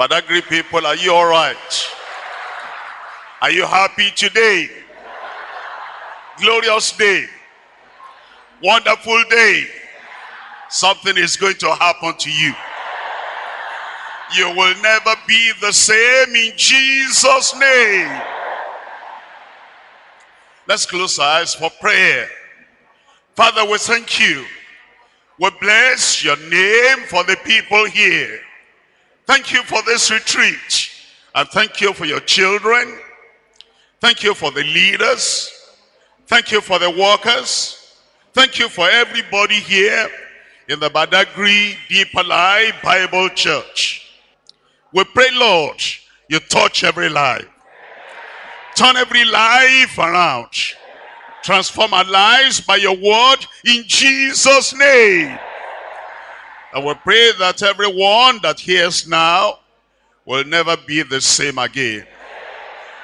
Badagry people, are you all right? Are you happy today? Glorious day. Wonderful day. Something is going to happen to you. You will never be the same in Jesus' name. Let's close our eyes for prayer. Father, we thank you. We bless your name for the people here. Thank you for this retreat. And thank you for your children. Thank you for the leaders. Thank you for the workers. Thank you for everybody here in the Badagry Deeper Life Bible Church. We pray, Lord, you touch every life. Turn every life around. Transform our lives by your word in Jesus' name. And we pray that everyone that hears now will never be the same again.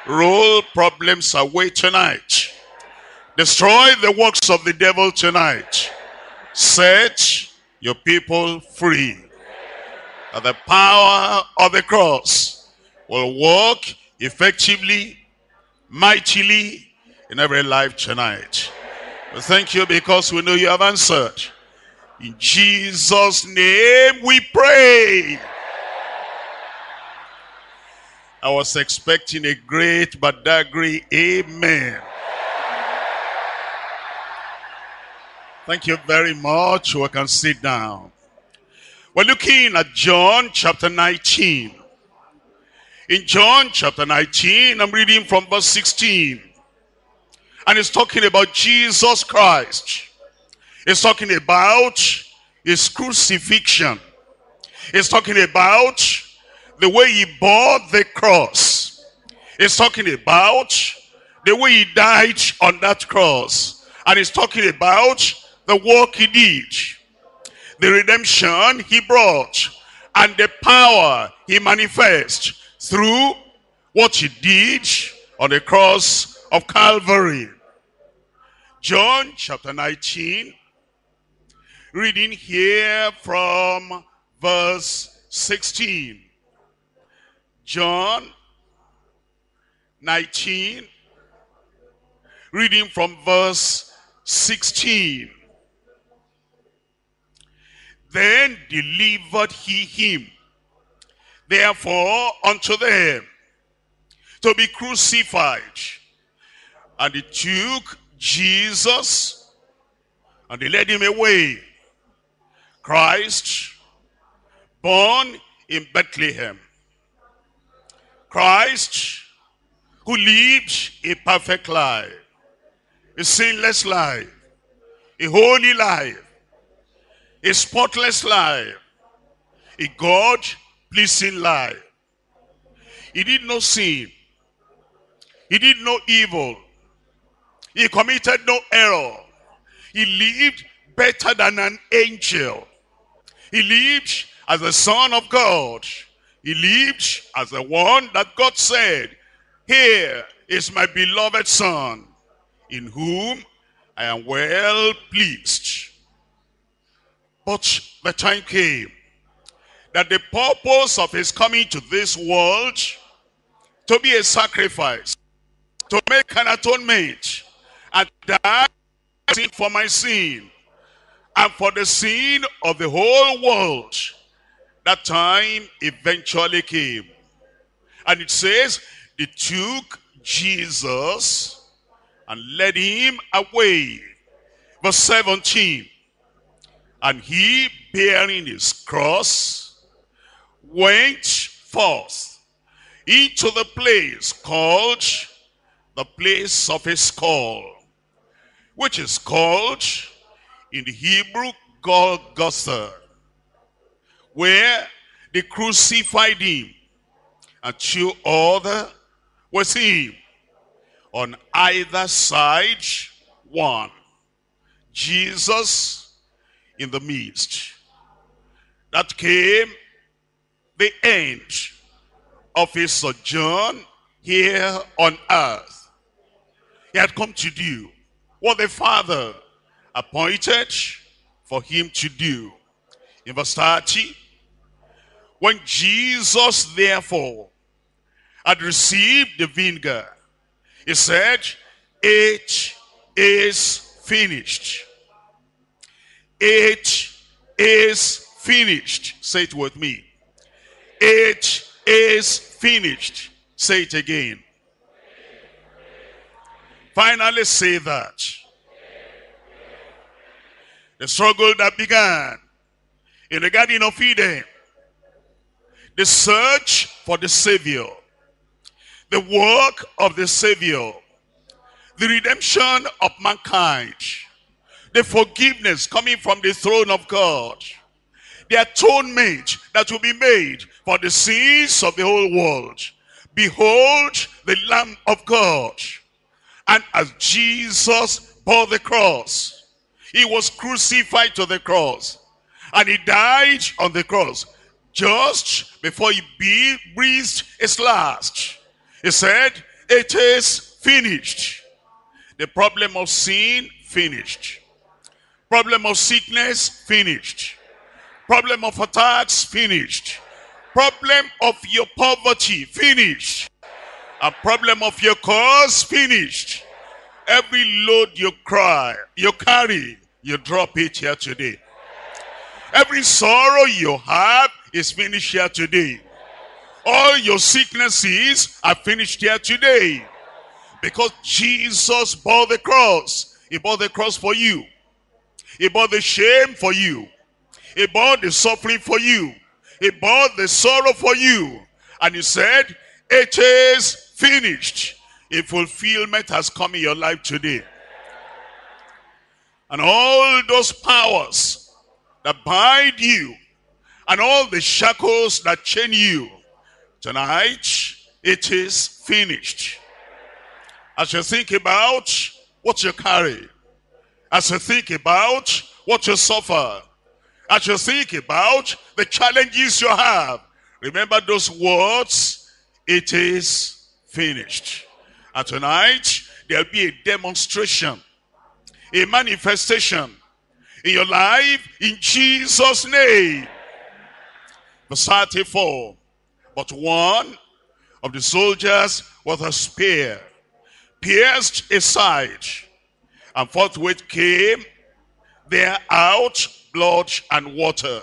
Roll problems away tonight. Destroy the works of the devil tonight. Set your people free that the power of the cross will work effectively, mightily in every life tonight. We thank you because we know you have answered. In Jesus' name we pray. I was expecting a great Badagry amen. Thank you very much. We can sit down. We're looking at John chapter 19. In John chapter 19, I'm reading from verse 16. And it's talking about Jesus Christ. It's talking about his crucifixion. It's talking about the way he bore the cross. It's talking about the way he died on that cross. And it's talking about the work he did the redemption he brought and the power he manifest through what he did on the cross of Calvary. John chapter 19, reading here from verse 16. John 19, reading from verse 16. Then delivered he him, therefore unto them, to be crucified. And they took Jesus, and they led him away. Christ, born in Bethlehem. Christ, who lived a perfect life, a sinless life, a holy life, a spotless life, a God-pleasing life. He did no sin. He did no evil. He committed no error. He lived better than an angel. He lived as the son of God. He lived as the one that God said, Here is my beloved son, in whom I am well pleased. But the time came that the purpose of his coming to this world to be a sacrifice, to make an atonement, and die for my sin, and for the sin of the whole world. That time eventually came. And it says, they took Jesus and led him away. Verse 17. And he, bearing his cross, went forth into the place called the place of his call, which is called in the Hebrew Golgotha, where they crucified him, and two other with him on either side one. Jesus in the midst. That came the end of his sojourn here on earth. He had come to do what the Father appointed for him to do. In verse 30, When Jesus, therefore, had received the vinegar, he said, it is finished. It is finished. Say it with me. It is finished. Say it again. Finally say that. The struggle that began in the Garden of Eden. The search for the Savior. The work of the Savior. The redemption of mankind. The forgiveness coming from the throne of God. The atonement that will be made for the sins of the whole world. Behold the Lamb of God. And as Jesus bore the cross, he was crucified to the cross. And he died on the cross just before he breathed his last. He said, it is finished. The problem of sin, finished. Problem of sickness, finished. Problem of attacks, finished. Problem of your poverty, finished. A problem of your cause, finished. Every load you cry, you carry, you drop it here today. Every sorrow you have is finished here today. All your sicknesses are finished here today. Because Jesus bore the cross. He bore the cross for you. He bore the shame for you. He bore the suffering for you. He bore the sorrow for you. And he said, it is finished. A fulfillment has come in your life today. And all those powers that bind you and all the shackles that chain you, tonight it is finished. As you think about what you carry, as you think about what you suffer, as you think about the challenges you have, remember those words, it is finished. And tonight, there'll be a demonstration, a manifestation in your life in Jesus' name. Verse 34. But one of the soldiers with a spear pierced his side, and forthwith came there out blood and water.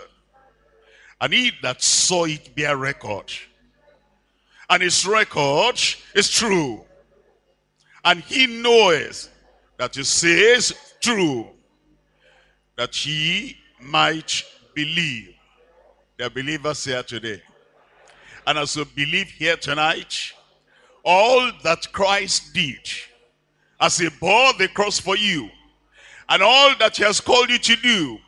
And he that saw it bear record. And his record is true. And he knows that he says true. That he might believe. There are believers here today. And as you believe here tonight, all that Christ did, as he bore the cross for you, and all that he has called you to do,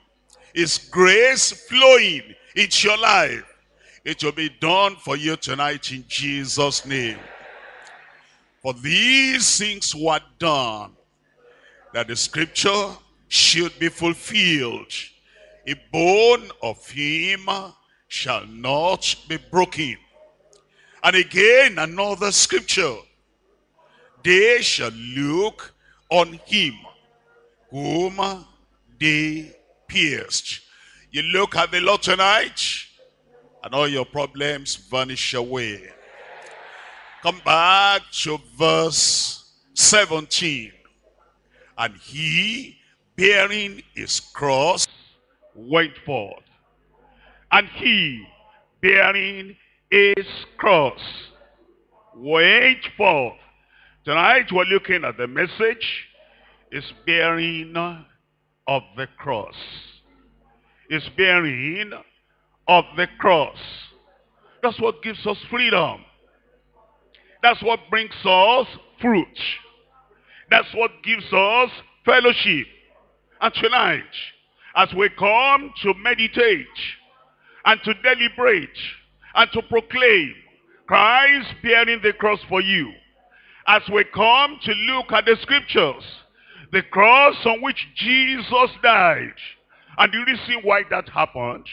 is grace flowing into your life. It will be done for you tonight in Jesus' name. For these things were done, that the scripture should be fulfilled. A bone of him shall not be broken. And again, another scripture. They shall look on him whom they pierced. You look at the Lord tonight, and all your problems vanish away. Come back to verse 17. And he, bearing his cross, went forth. And he, bearing his cross, went forth. Tonight we're looking at the message, is bearing of the cross. Is bearing of the cross. That's what gives us freedom. That's what brings us fruit. That's what gives us fellowship. And tonight, as we come to meditate and to deliberate and to proclaim Christ bearing the cross for you, as we come to look at the scriptures, the cross on which Jesus died, and the reason why that happened,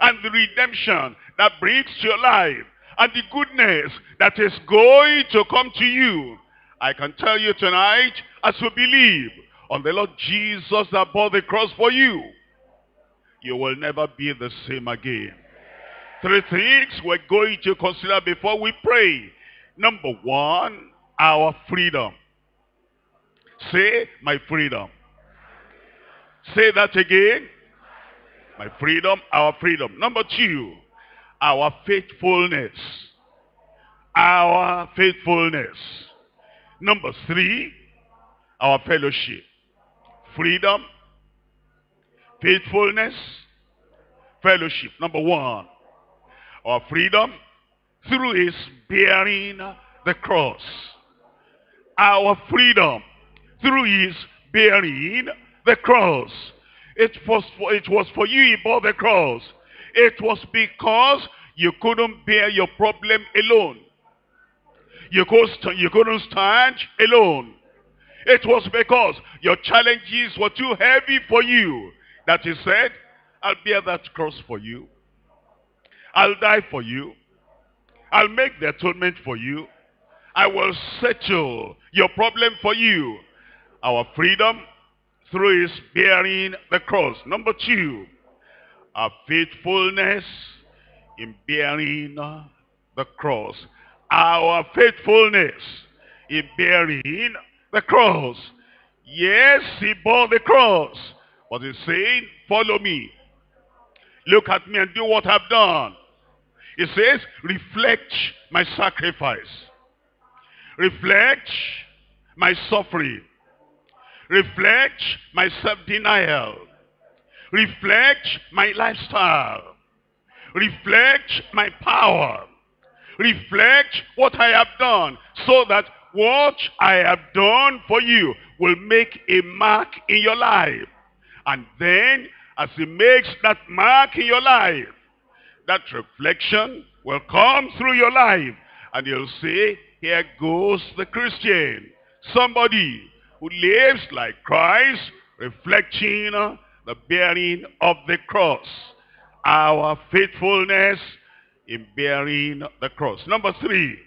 and the redemption that brings to your life, and the goodness that is going to come to you. I can tell you tonight, as you believe on the Lord Jesus that bore the cross for you, you will never be the same again. Three things we're going to consider before we pray. Number one, our freedom. Say, my freedom. Say that again. My freedom, our freedom. Number two, our faithfulness. Our faithfulness. Number three, our fellowship. Freedom, faithfulness, fellowship. Number one, our freedom through his bearing the cross. Our freedom through his bearing the cross. It was for, it was for you he bore the cross. It was because you couldn't bear your problem alone. You, could you couldn't stand alone. It was because your challenges were too heavy for you that he said, I'll bear that cross for you. I'll die for you. I'll make the atonement for you. I will settle your problem for you. Our freedom through his bearing the cross. Number two, our faithfulness in bearing the cross. Our faithfulness in bearing the cross. Yes, he bore the cross. But he's saying, follow me. Look at me and do what I've done. He says, reflect my sacrifice. Reflect my suffering. Reflect my self-denial. Reflect my lifestyle. Reflect my power. Reflect what I have done so that what I have done for you will make a mark in your life. And then as he makes that mark in your life, that reflection will come through your life. And you'll say, here goes the Christian. Somebody who lives like Christ, reflecting the bearing of the cross. Our faithfulness in bearing the cross. Number three,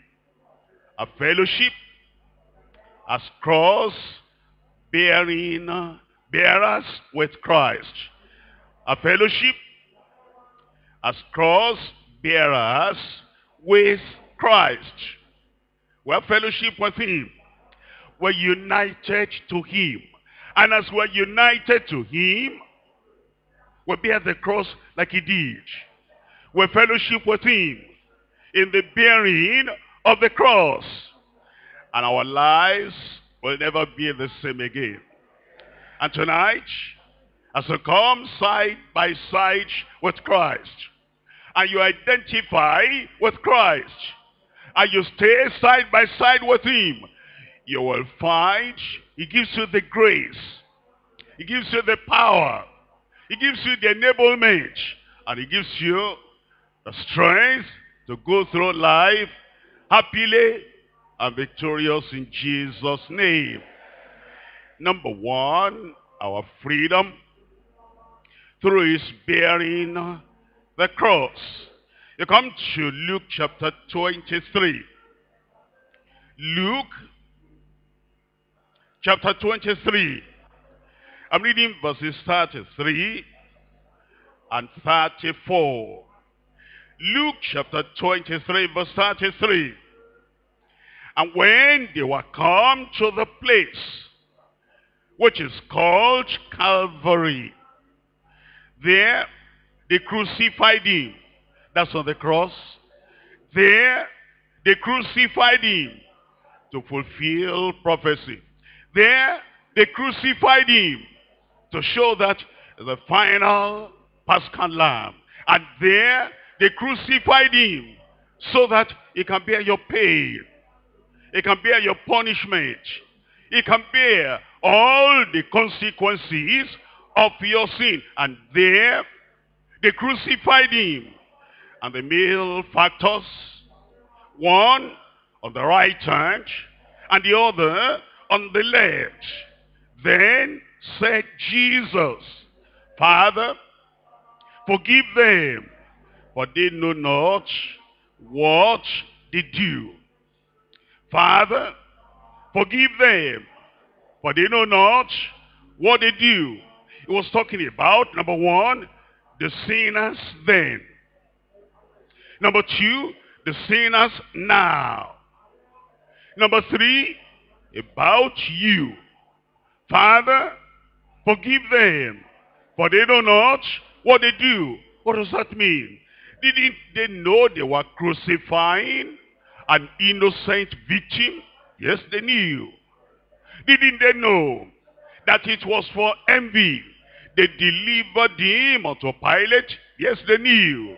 a fellowship as cross bearing bearers with Christ. A fellowship as cross bearers with Christ. We have fellowship with him We're united to him. And as we're united to him, we bear the cross like he did. We fellowship with him in the bearing of the cross. And our lives will never be the same again. And tonight, as you come side by side with Christ, and you identify with Christ, and you stay side by side with him, you will find he gives you the grace. He gives you the power. He gives you the enablement. And he gives you the strength to go through life happily and victorious in Jesus' name. Number one, our freedom through his bearing the cross. You come to Luke chapter 23. Luke chapter 23. I'm reading verses 33 and 34. Luke chapter 23 verse 33. And when they were come to the place which is called Calvary, there they crucified him. That's on the cross. There they crucified him to fulfill prophecy. There, they crucified him to show that the final Paschal Lamb. And there, they crucified him so that he can bear your pain. He can bear your punishment. He can bear all the consequences of your sin. And there, they crucified him. And the male factors, one on the right hand, and the other on the left. Then said Jesus, Father, forgive them, for they know not what they do. Father, forgive them, for they know not what they do. He was talking about, number one, the sinners then. Number two, the sinners now. Number three, about you. Father, forgive them, for they know not what they do. What does that mean? Didn't they know they were crucifying an innocent victim? Yes, they knew. Didn't they know that it was for envy? They delivered him unto Pilate? Yes, they knew.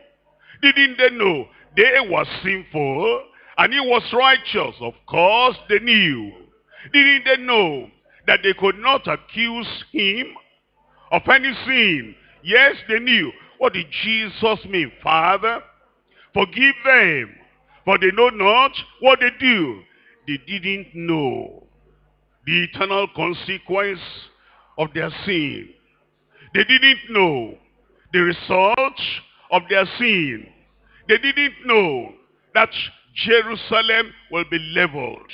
Didn't they know they were sinful and he was righteous? Of course, they knew. Didn't they know that they could not accuse him of any sin? Yes, they knew. What did Jesus mean? Father, forgive them, for they know not what they do. They didn't know the eternal consequence of their sin. They didn't know the result of their sin. They didn't know that Jerusalem will be leveled.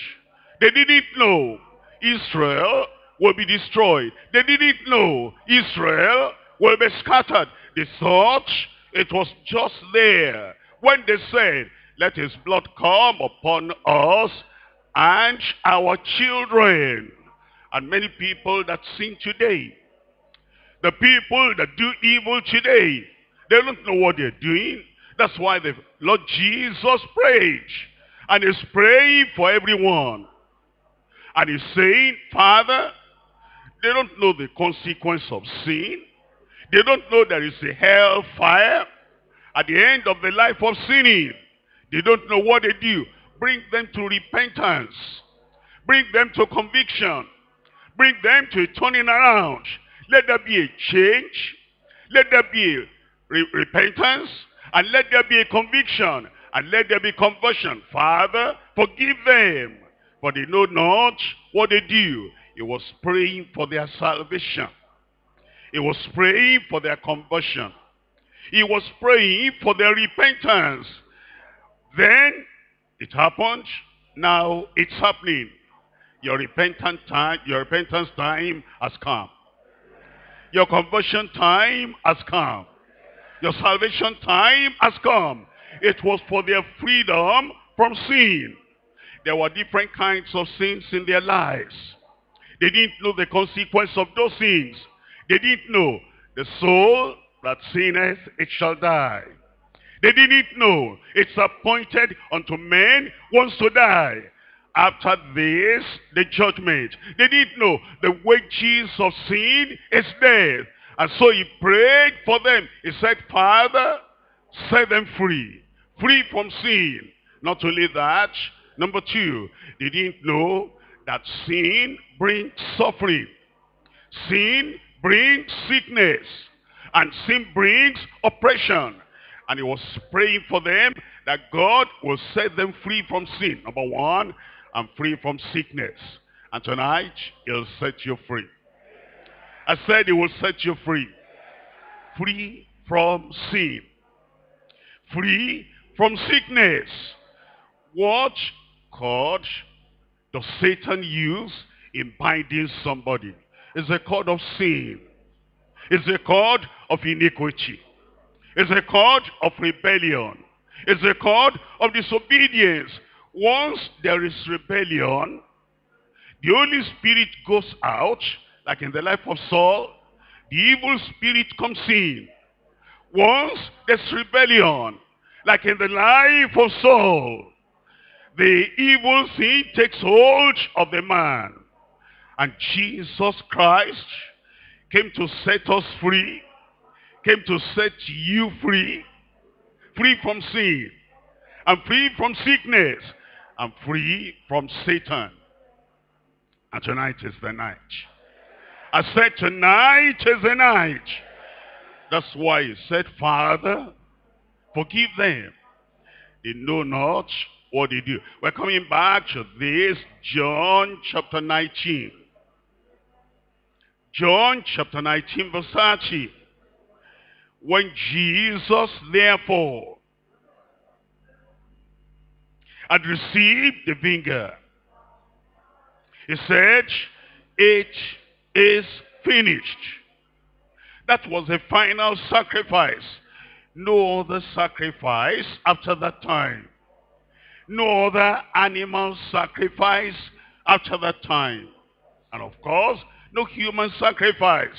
They didn't know Israel will be destroyed. They didn't know Israel will be scattered. They thought it was just there when they said, let his blood come upon us and our children. And many people that sin today, the people that do evil today, they don't know what they're doing. That's why the Lord Jesus prayed. And he's praying for everyone. And he's saying, Father, they don't know the consequence of sin. They don't know there is a hell fire at the end of the life of sinning. They don't know what they do. Bring them to repentance. Bring them to conviction. Bring them to turning around. Let there be a change. Let there be re repentance. And let there be a conviction. And let there be conversion. Father, forgive them. For they know not what they do. He was praying for their salvation. He was praying for their conversion. He was praying for their repentance. Then it happened. Now it's happening. Your repentant time, your repentance time has come. Your conversion time has come. Your salvation time has come. It was for their freedom from sin. There were different kinds of sins in their lives. They didn't know the consequence of those sins. They didn't know the soul that sinneth, it shall die. They didn't know it's appointed unto men once to die. After this, the judgment. They didn't know the wages of sin is death. And so he prayed for them. He said, Father, set them free. Free from sin. Not only that, number two, they didn't know that sin brings suffering. Sin brings sickness. And sin brings oppression. And he was praying for them that God will set them free from sin. Number one, and free from sickness. And tonight, he'll set you free. I said he will set you free. Free from sin. Free from sickness. What cord does Satan use in binding somebody? It's a cord of sin. It's a cord of iniquity. It's a cord of rebellion. It's a cord of disobedience. Once there is rebellion, the Holy Spirit goes out, like in the life of Saul, the evil spirit comes in. Once there's rebellion, like in the life of Saul, the evil sin takes hold of the man. And Jesus Christ came to set us free, came to set you free, free from sin, and free from sickness, and free from Satan. And tonight is the night. I said tonight is the night. That's why he said, Father, forgive them. They know not what they do. We're coming back to this, John chapter 19. John chapter 19 verse 30. When Jesus therefore had received the vinegar, he said, it is finished. That was the final sacrifice. no other sacrifice after that time. No other animal sacrifice after that time. And of course, no human sacrifice.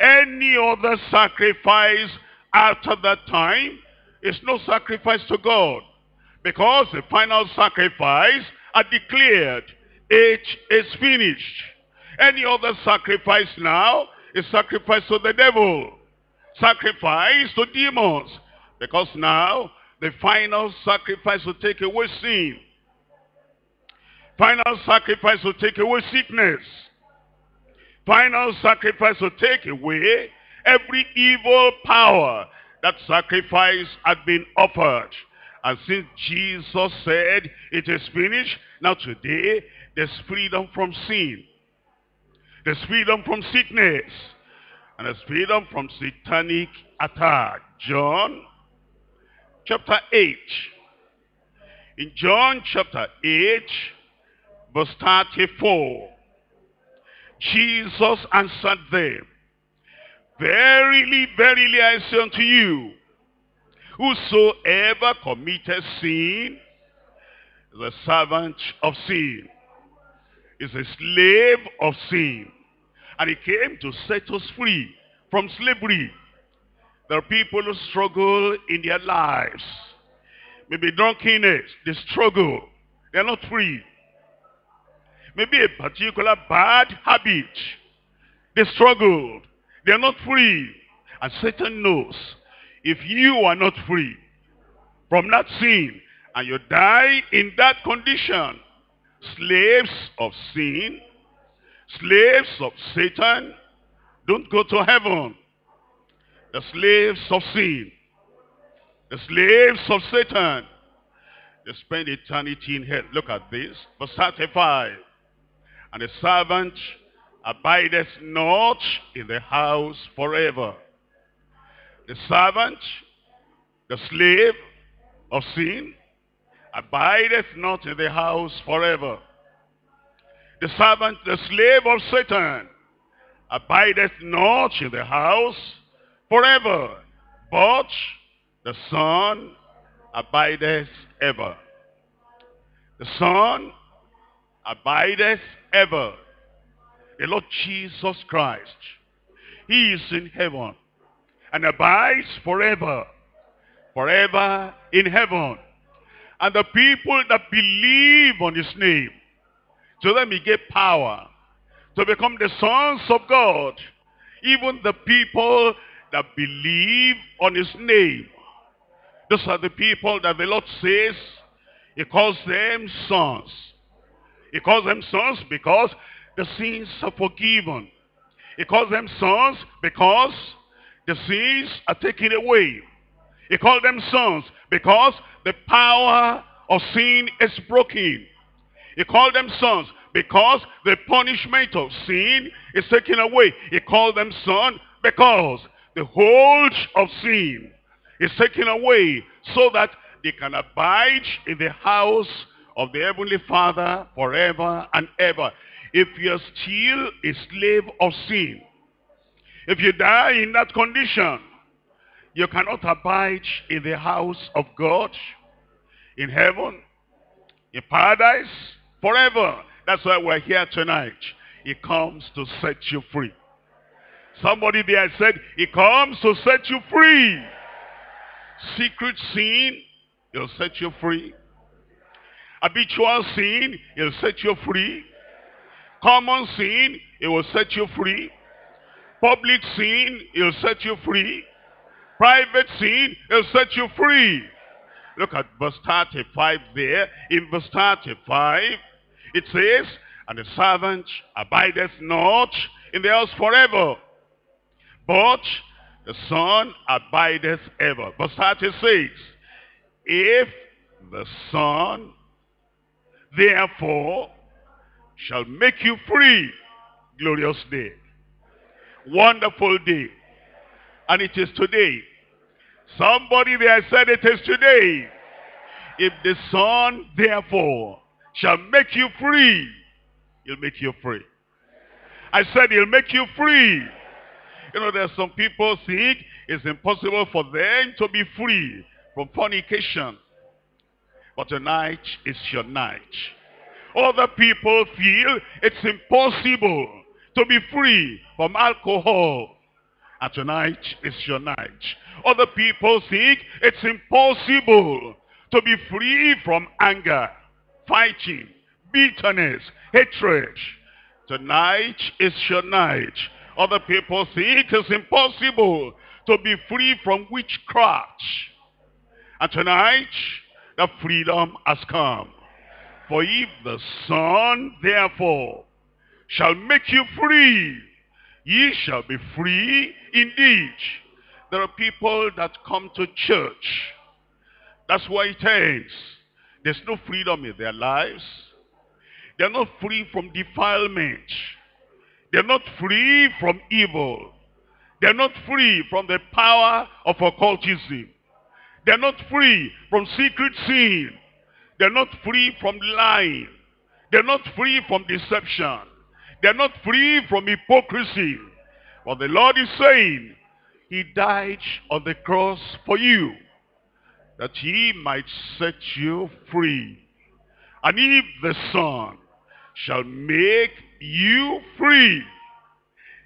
Any other sacrifice after that time is no sacrifice to God. Because the final sacrifice are declared, it is finished. Any other sacrifice now is sacrifice to the devil. Sacrifice to demons. Because now the final sacrifice will take away sin. Final sacrifice will take away sickness. Final sacrifice will take away every evil power that sacrifice had been offered. And since Jesus said it is finished, now today there's freedom from sin. There's freedom from sickness. And there's freedom from satanic attack. John chapter 8. In John chapter 8, verse 34, Jesus answered them, Verily, verily, I say unto you, whosoever committeth sin is a servant of sin, is a slave of sin. And he came to set us free from slavery. There are people who struggle in their lives. Maybe drunkenness, they struggle. They're not free. Maybe a particular bad habit. They struggled. They are not free. And Satan knows if you are not free from that sin and you die in that condition, slaves of sin, slaves of Satan, don't go to heaven. The slaves of sin, the slaves of Satan, they spend eternity in hell. Look at this, verse 35. And the servant abideth not in the house forever. The servant, the slave of sin, abideth not in the house forever. The servant, the slave of Satan, abideth not in the house forever, but the Son abideth ever. The Son abideth ever. The Lord Jesus Christ, He is in heaven and abides forever, forever in heaven. And the people that believe on His name, to them He gave power to become the sons of God. Even the people that believe on His name. Those are the people that the Lord says, He calls them sons. He calls them sons because the sins are forgiven. He calls them sons because the sins are taken away. He called them sons because the power of sin is broken. He called them sons because the punishment of sin is taken away. He called them son because the hold of sin is taken away so that they can abide in the house of the Heavenly Father forever and ever. If you're still a slave of sin, if you die in that condition, you cannot abide in the house of God, in heaven, in paradise, forever. That's why we're here tonight. He comes to set you free. Somebody there said, he comes to set you free. Secret sin, he'll set you free. Habitual sin, he'll set you free. Common sin, it will set you free. Public sin, it'll set you free. Private sin, it'll set you free. Look at verse 35 there. In verse 35, it says, And the servant abideth not in the house forever, but the Son abideth ever. Verse 36, If the Son therefore shall make you free, glorious day, wonderful day, and it is today. Somebody there said it is today. If the Son therefore shall make you free, he'll make you free. I said he'll make you free. You know, there's some people sick. It's impossible for them to be free from fornication. But tonight is your night. Other people feel it's impossible to be free from alcohol. And tonight is your night. Other people think it's impossible to be free from anger, fighting, bitterness, hatred. Tonight is your night. Other people think it's impossible to be free from witchcraft. And tonight, the freedom has come. For if the Son, therefore, shall make you free, ye shall be free indeed. There are people that come to church. That's why it ends. There's no freedom in their lives. They're not free from defilement. They're not free from evil. They're not free from the power of occultism. They're not free from secret sin. They're not free from lying. They're not free from deception. They're not free from hypocrisy. But the Lord is saying, He died on the cross for you, that He might set you free. And if the Son shall make you free,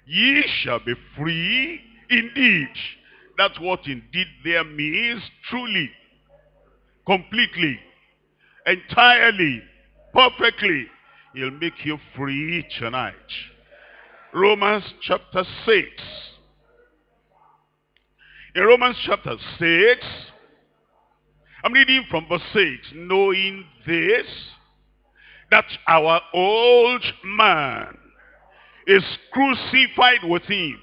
ye shall be free indeed. That's what indeed there means truly, completely, entirely, perfectly. He'll make you free tonight. Romans chapter 6. In Romans chapter 6, I'm reading from verse 6. Knowing this, that our old man is crucified with him,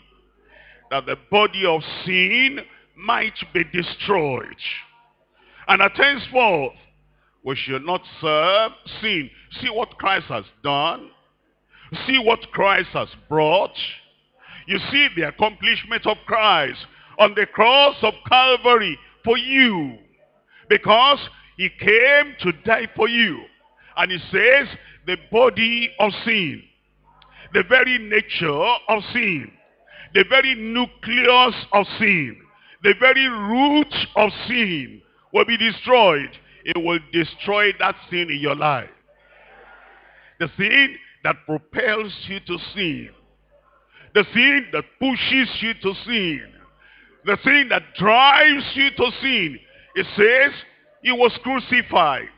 that the body of sin might be destroyed. And at henceforth, we should not serve sin. See what Christ has done. See what Christ has brought. You see the accomplishment of Christ on the cross of Calvary for you. Because he came to die for you. And he says, the body of sin, the very nature of sin, the very nucleus of sin, the very root of sin will be destroyed. It will destroy that sin in your life. The sin that propels you to sin. The sin that pushes you to sin. The sin that drives you to sin. It says, he was crucified.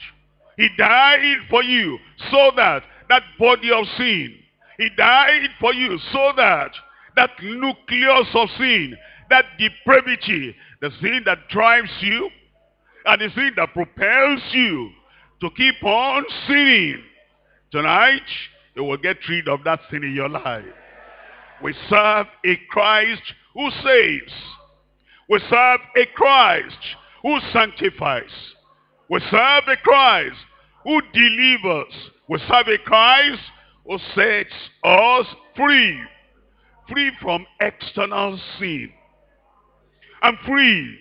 He died for you so that that body of sin, he died for you so that that nucleus of sin, that depravity, the sin that drives you, and the sin that propels you to keep on sinning. Tonight, you will get rid of that sin in your life. We serve a Christ who saves. We serve a Christ who sanctifies. We serve a Christ who delivers. We serve a Christ who sets us free. Free from external sin. And free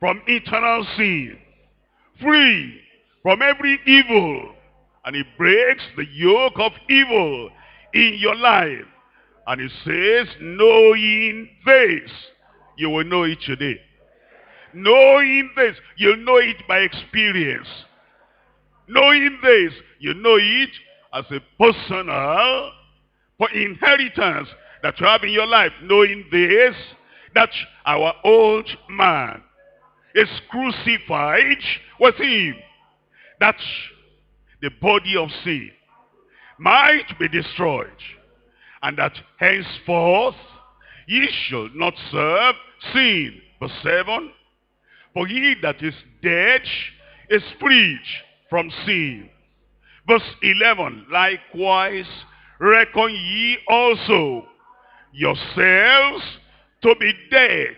from internal sin. Free from every evil. And he breaks the yoke of evil in your life. And he says, knowing this, you will know it today. Knowing this, you'll know it by experience. Knowing this, you know it as a personal for inheritance that you have in your life. Knowing this, that our old man is crucified with him. That the body of sin might be destroyed. And that henceforth ye shall not serve sin. Verse 7, For he that is dead is freed from sin. Verse 11, Likewise reckon ye also yourselves to be dead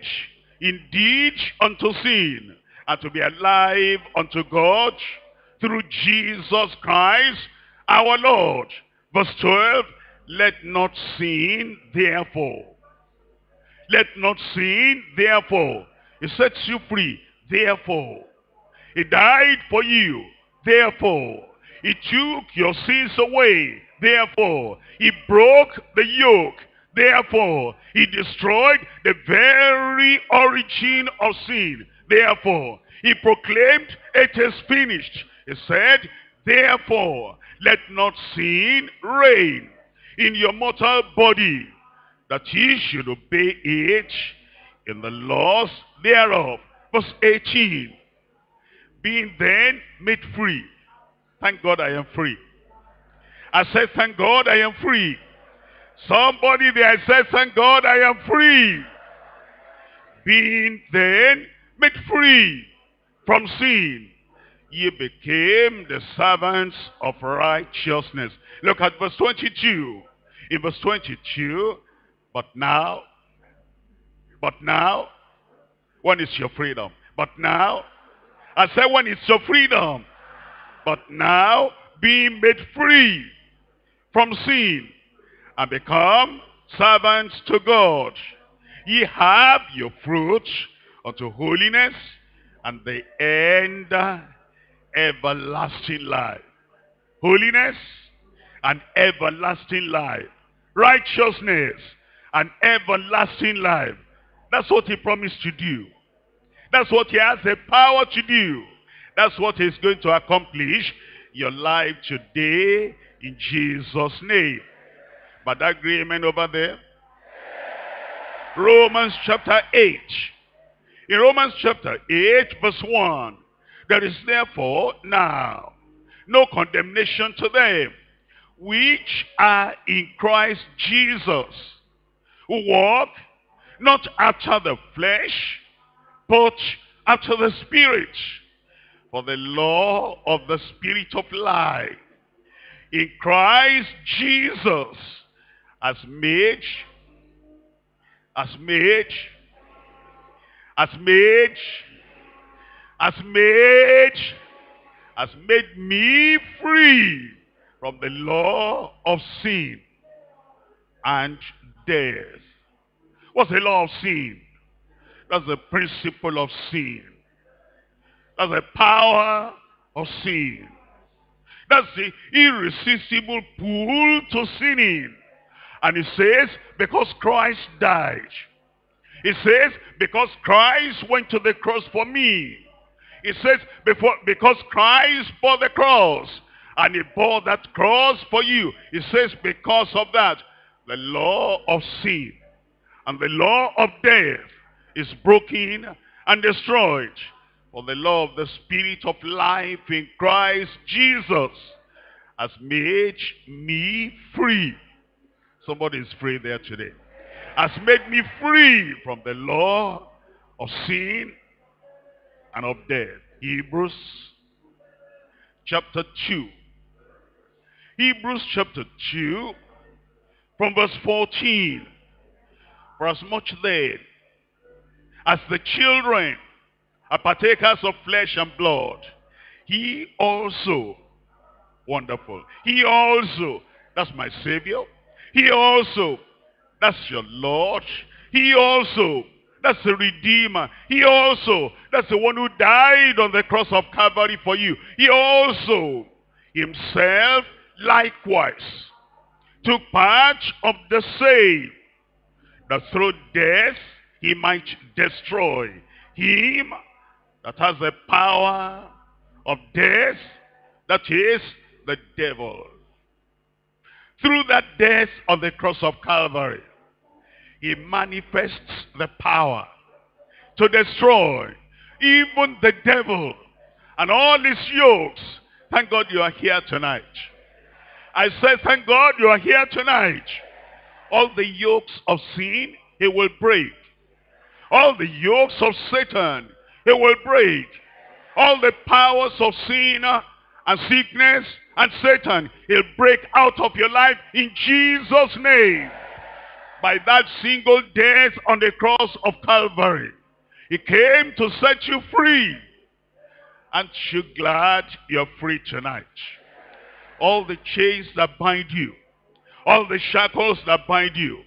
indeed unto sin, and to be alive unto God through Jesus Christ our Lord. Verse 12, Let not sin therefore. Let not sin therefore. He sets you free. Therefore. He died for you. Therefore. He took your sins away. Therefore. He broke the yoke. Therefore. He destroyed the very origin of sin. Therefore, he proclaimed, it is finished. He said, therefore, let not sin reign in your mortal body, that ye should obey it in the laws thereof. Verse 18, being then made free. Thank God I am free. I said, thank God I am free. Somebody there said, thank God I am free. Being then made free from sin, ye became the servants of righteousness. Look at verse 22. In verse 22, but now, but now, when is your freedom? But now, I said when is your freedom? But now, being made free from sin and become servants to God. Ye have your fruit unto holiness and the end everlasting life. Holiness and everlasting life. Righteousness and everlasting life. That's what he promised to do. That's what he has the power to do. That's what he's going to accomplish your life today in Jesus' name. But that agreement over there? Romans chapter 8. In Romans chapter 8 verse 1. There is therefore now no condemnation to them which are in Christ Jesus, who walk not after the flesh, but after the Spirit. For the law of the Spirit of life in Christ Jesus has made, has made, has made, has made, has made me free from the law of sin and death. What's the law of sin? That's the principle of sin. That's the power of sin. That's the irresistible pull to sinning. And he says, because Christ died. He says, because Christ went to the cross for me. He says, before, because Christ bore the cross. And he bore that cross for you. He says, because of that, the law of sin and the law of death is broken and destroyed. For the law of the Spirit of life in Christ Jesus has made me free. Somebody is free there today. Has made me free from the law of sin and of death. Hebrews chapter 2. Hebrews chapter 2 from verse 14. For as much then as the children are partakers of flesh and blood, he also, wonderful, he also, that's my Savior, he also, that's your Lord, he also, that's the Redeemer, he also, that's the one who died on the cross of Calvary for you, he also, himself, likewise, took part of the same, that through death he might destroy. Him that has the power of death, that is the devil. Through that death on the cross of Calvary, he manifests the power to destroy even the devil and all his yokes. Thank God you are here tonight. I said, thank God you are here tonight. All the yokes of sin, he will break. All the yokes of Satan, he will break. All the powers of sin uh, and sickness and Satan, he'll break out of your life in Jesus' name. By that single death on the cross of Calvary. He came to set you free. Aren't you glad you're free tonight? All the chains that bind you. All the shackles that bind you.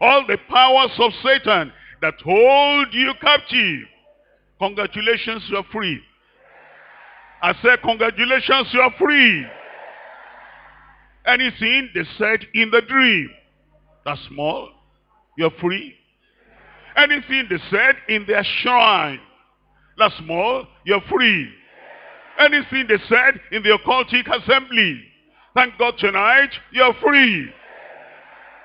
All the powers of Satan that hold you captive. Congratulations, you're free. I said, congratulations, you're free. Anything they said in the dream, that's small, you're free. Anything they said in their shrine, that's small, you're free. Anything they said in the occultic assembly, thank God tonight, you're free.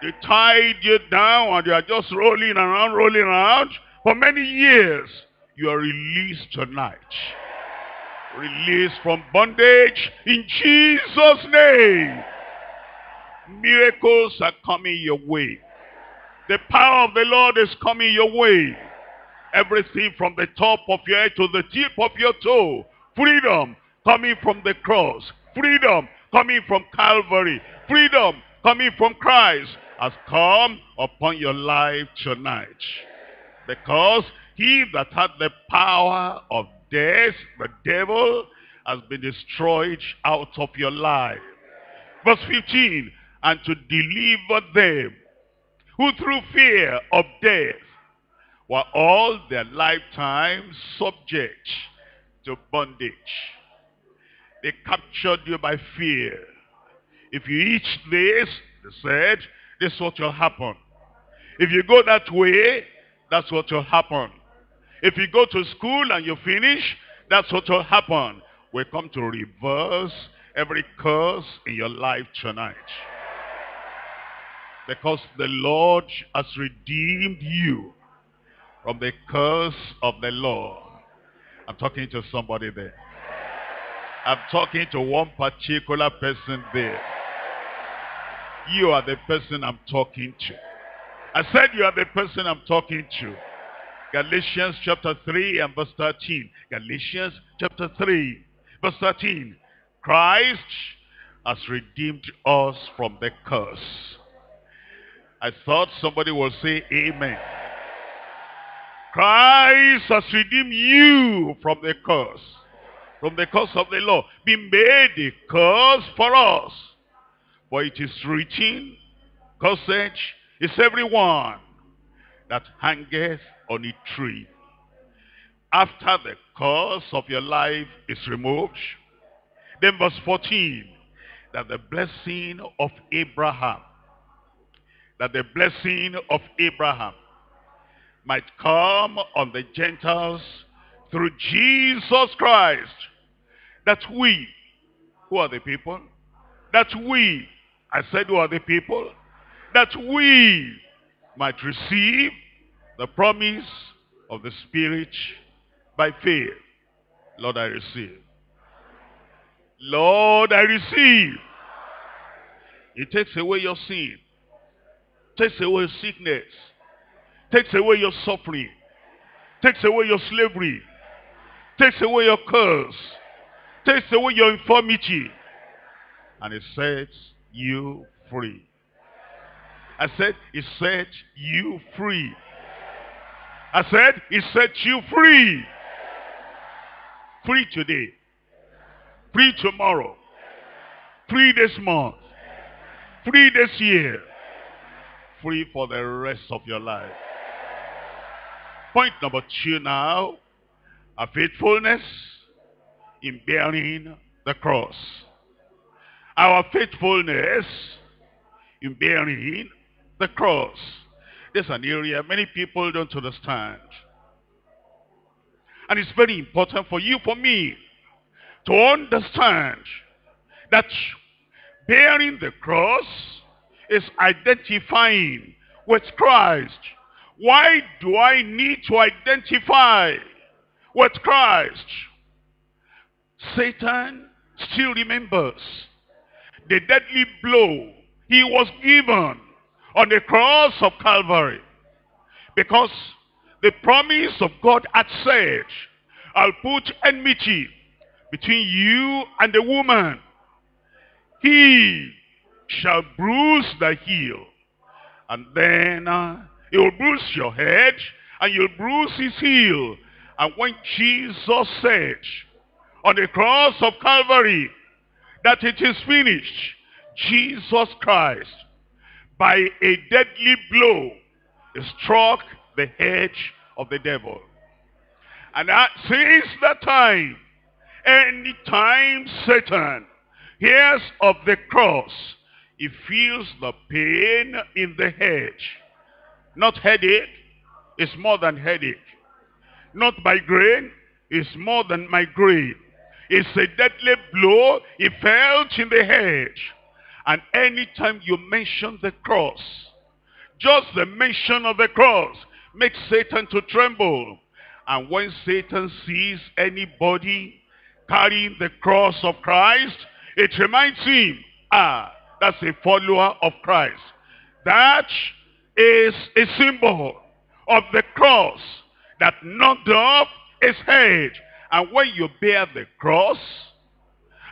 They tied you down and you are just rolling around, rolling around for many years. You are released tonight. Released from bondage in Jesus' name. Miracles are coming your way. The power of the Lord is coming your way. Everything from the top of your head to the tip of your toe. Freedom coming from the cross. Freedom coming from Calvary. Freedom coming from Christ has come upon your life tonight. Because he that had the power of death, the devil, has been destroyed out of your life. Verse 15, and to deliver them who through fear of death were all their lifetime subject to bondage. They captured you by fear. If you eat this, they said, this is what will happen. If you go that way, that's what will happen. If you go to school and you finish, that's what will happen. We come to reverse every curse in your life tonight. Because the Lord has redeemed you from the curse of the law. I'm talking to somebody there. I'm talking to one particular person there. You are the person I'm talking to. I said you are the person I'm talking to. Galatians chapter 3 and verse 13. Galatians chapter 3 verse 13. Christ has redeemed us from the curse. I thought somebody will say amen. Christ has redeemed you from the curse. From the curse of the law. Be made a curse for us. For it is written, Cursed is everyone that hangeth on a tree. After the curse of your life is removed, then verse 14, that the blessing of Abraham, that the blessing of Abraham might come on the Gentiles through Jesus Christ, that we, who are the people, that we I said, who are the people? That we might receive the promise of the Spirit by faith. Lord, I receive. Lord, I receive. It takes away your sin. Takes away sickness. Takes away your suffering. Takes away your slavery. Takes away your curse. Takes away your infirmity. And it sets you free. I said, it set you free. I said, it set you free. Free today. Free tomorrow. Free this month. Free this year. Free for the rest of your life. Point number two now. A faithfulness in bearing the cross our faithfulness in bearing the cross. There's an area many people don't understand. And it's very important for you, for me, to understand that bearing the cross is identifying with Christ. Why do I need to identify with Christ? Satan still remembers the deadly blow he was given on the cross of Calvary. Because the promise of God had said, I'll put enmity between you and the woman. He shall bruise the heel. And then uh, he will bruise your head and you'll bruise his heel. And when Jesus said on the cross of Calvary, that it is finished. Jesus Christ, by a deadly blow, struck the head of the devil. And that, since that time, anytime Satan hears of the cross, he feels the pain in the head. Not headache, it's more than headache. Not migraine, it's more than migraine. It's a deadly blow he felt in the head. And anytime you mention the cross, just the mention of the cross makes Satan to tremble. And when Satan sees anybody carrying the cross of Christ, it reminds him, ah, that's a follower of Christ. That is a symbol of the cross that knocked off his head. And when you bear the cross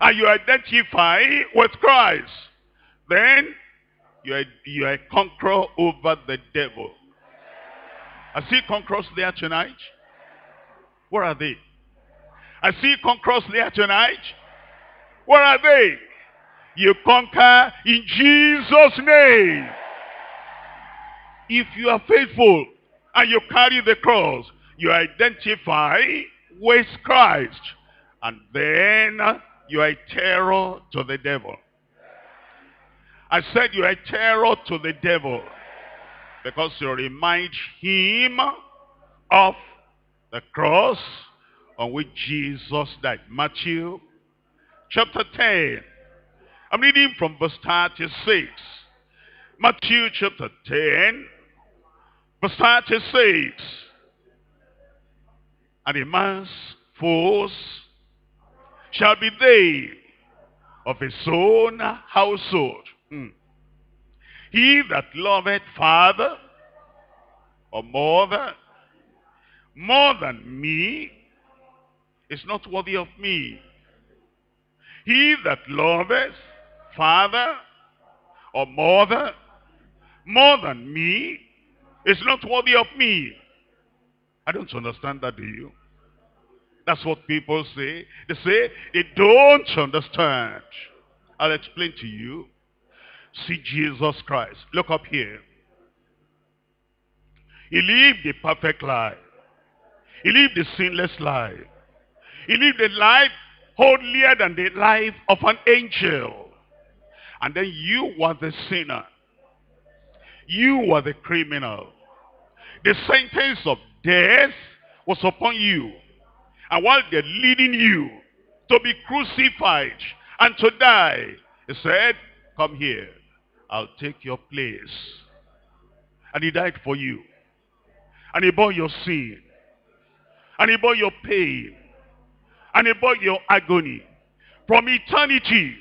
and you identify with Christ, then you are, you are conqueror over the devil. I see conquerors there tonight. Where are they? I see conquerors there tonight. Where are they? You conquer in Jesus' name. If you are faithful and you carry the cross, you identify with Christ. And then you are a terror to the devil. I said you are a terror to the devil because you remind him of the cross on which Jesus died. Matthew chapter 10. I'm reading from verse 36. Matthew chapter 10, verse 36. And a man's foes shall be they of his own household. Hmm. He that loveth father or mother more than me is not worthy of me. He that loveth father or mother more than me is not worthy of me. I don't understand that, do you? That's what people say. They say they don't understand. I'll explain to you. See Jesus Christ. Look up here. He lived a perfect life. He lived a sinless life. He lived a life holier than the life of an angel. And then you were the sinner. You were the criminal. The sentence of death was upon you. And while they're leading you to be crucified and to die, he said, come here. I'll take your place. And he died for you. And he bore your sin. And he bore your pain. And he bore your agony. From eternity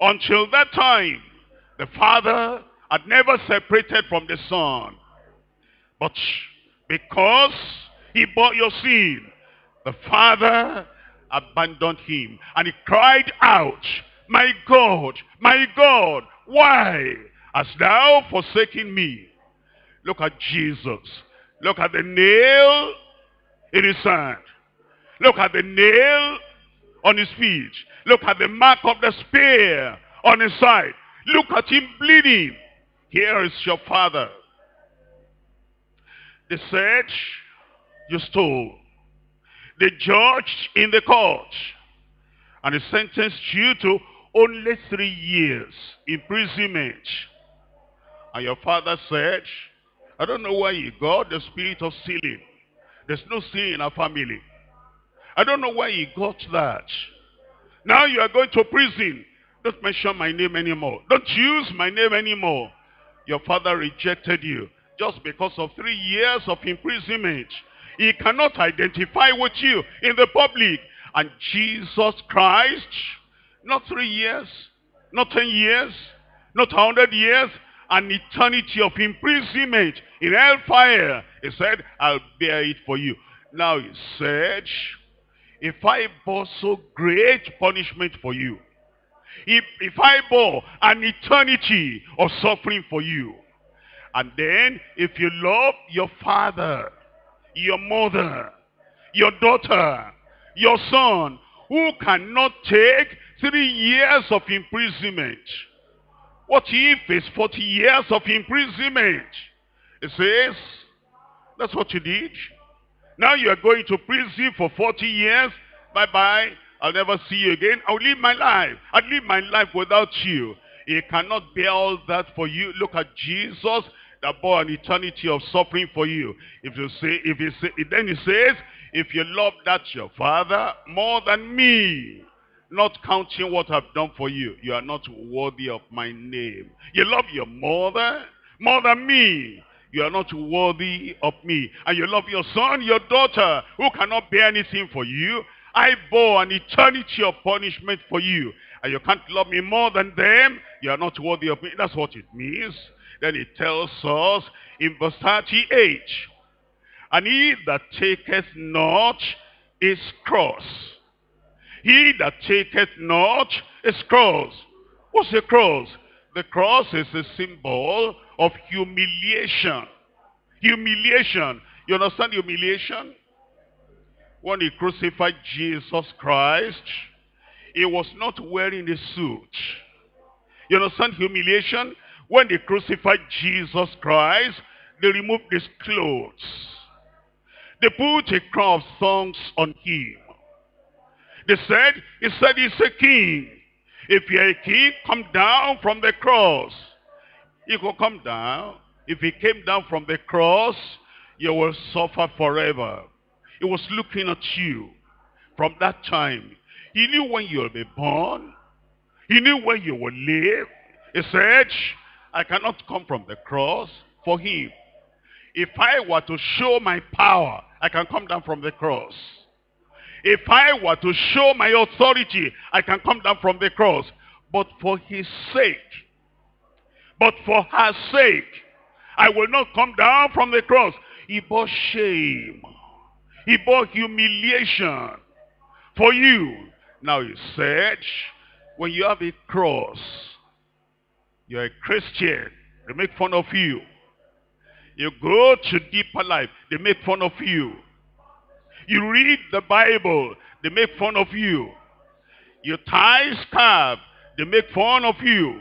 until that time, the Father had never separated from the Son. But because he bore your sin, the Father abandoned him. And he cried out, My God, my God, why hast thou forsaken me? Look at Jesus. Look at the nail in his hand. Look at the nail on his feet. Look at the mark of the spear on his side. Look at him bleeding. Here is your father. They said, you stole. They judged in the court. And they sentenced you to only three years imprisonment. And your father said, I don't know why you got the spirit of stealing. There's no sin in our family. I don't know why you got that. Now you are going to prison. Don't mention my name anymore. Don't use my name anymore. Your father rejected you just because of three years of imprisonment. He cannot identify with you in the public. And Jesus Christ, not three years, not ten years, not a hundred years, an eternity of imprisonment in hellfire. He said, I'll bear it for you. Now he said, if I bore so great punishment for you, if, if I bore an eternity of suffering for you, and then if you love your father, your mother, your daughter, your son, who cannot take three years of imprisonment. What if it's 40 years of imprisonment? It says, that's what you did. Now you are going to prison for 40 years. Bye-bye. I'll never see you again. I'll live my life. I'll live my life without you. He cannot bear all that for you. Look at Jesus that bore an eternity of suffering for you. If you say, if you say, then he says, if you love that your father more than me, not counting what I've done for you, you are not worthy of my name. You love your mother more than me. You are not worthy of me. And you love your son, your daughter, who cannot bear anything for you. I bore an eternity of punishment for you. And you can't love me more than them. You are not worthy of me. That's what it means. Then it tells us in verse 38, And he that taketh not his cross. He that taketh not his cross. What's the cross? The cross is a symbol of humiliation. Humiliation. You understand humiliation? When he crucified Jesus Christ, he was not wearing a suit. You understand humiliation? When they crucified Jesus Christ, they removed his clothes. They put a crown of thorns on him. They said, he said he's a king. If you're a king, come down from the cross. He could come down. If he came down from the cross, you will suffer forever. He was looking at you from that time. He knew when you will be born. He knew when you will live. He said, I cannot come from the cross for him. If I were to show my power, I can come down from the cross. If I were to show my authority, I can come down from the cross. But for his sake, but for her sake, I will not come down from the cross. He bore shame. He bore humiliation for you. Now he said, when you have a cross, you're a Christian. They make fun of you. You go to deeper life. They make fun of you. You read the Bible. They make fun of you. You tie scarf. They make fun of you.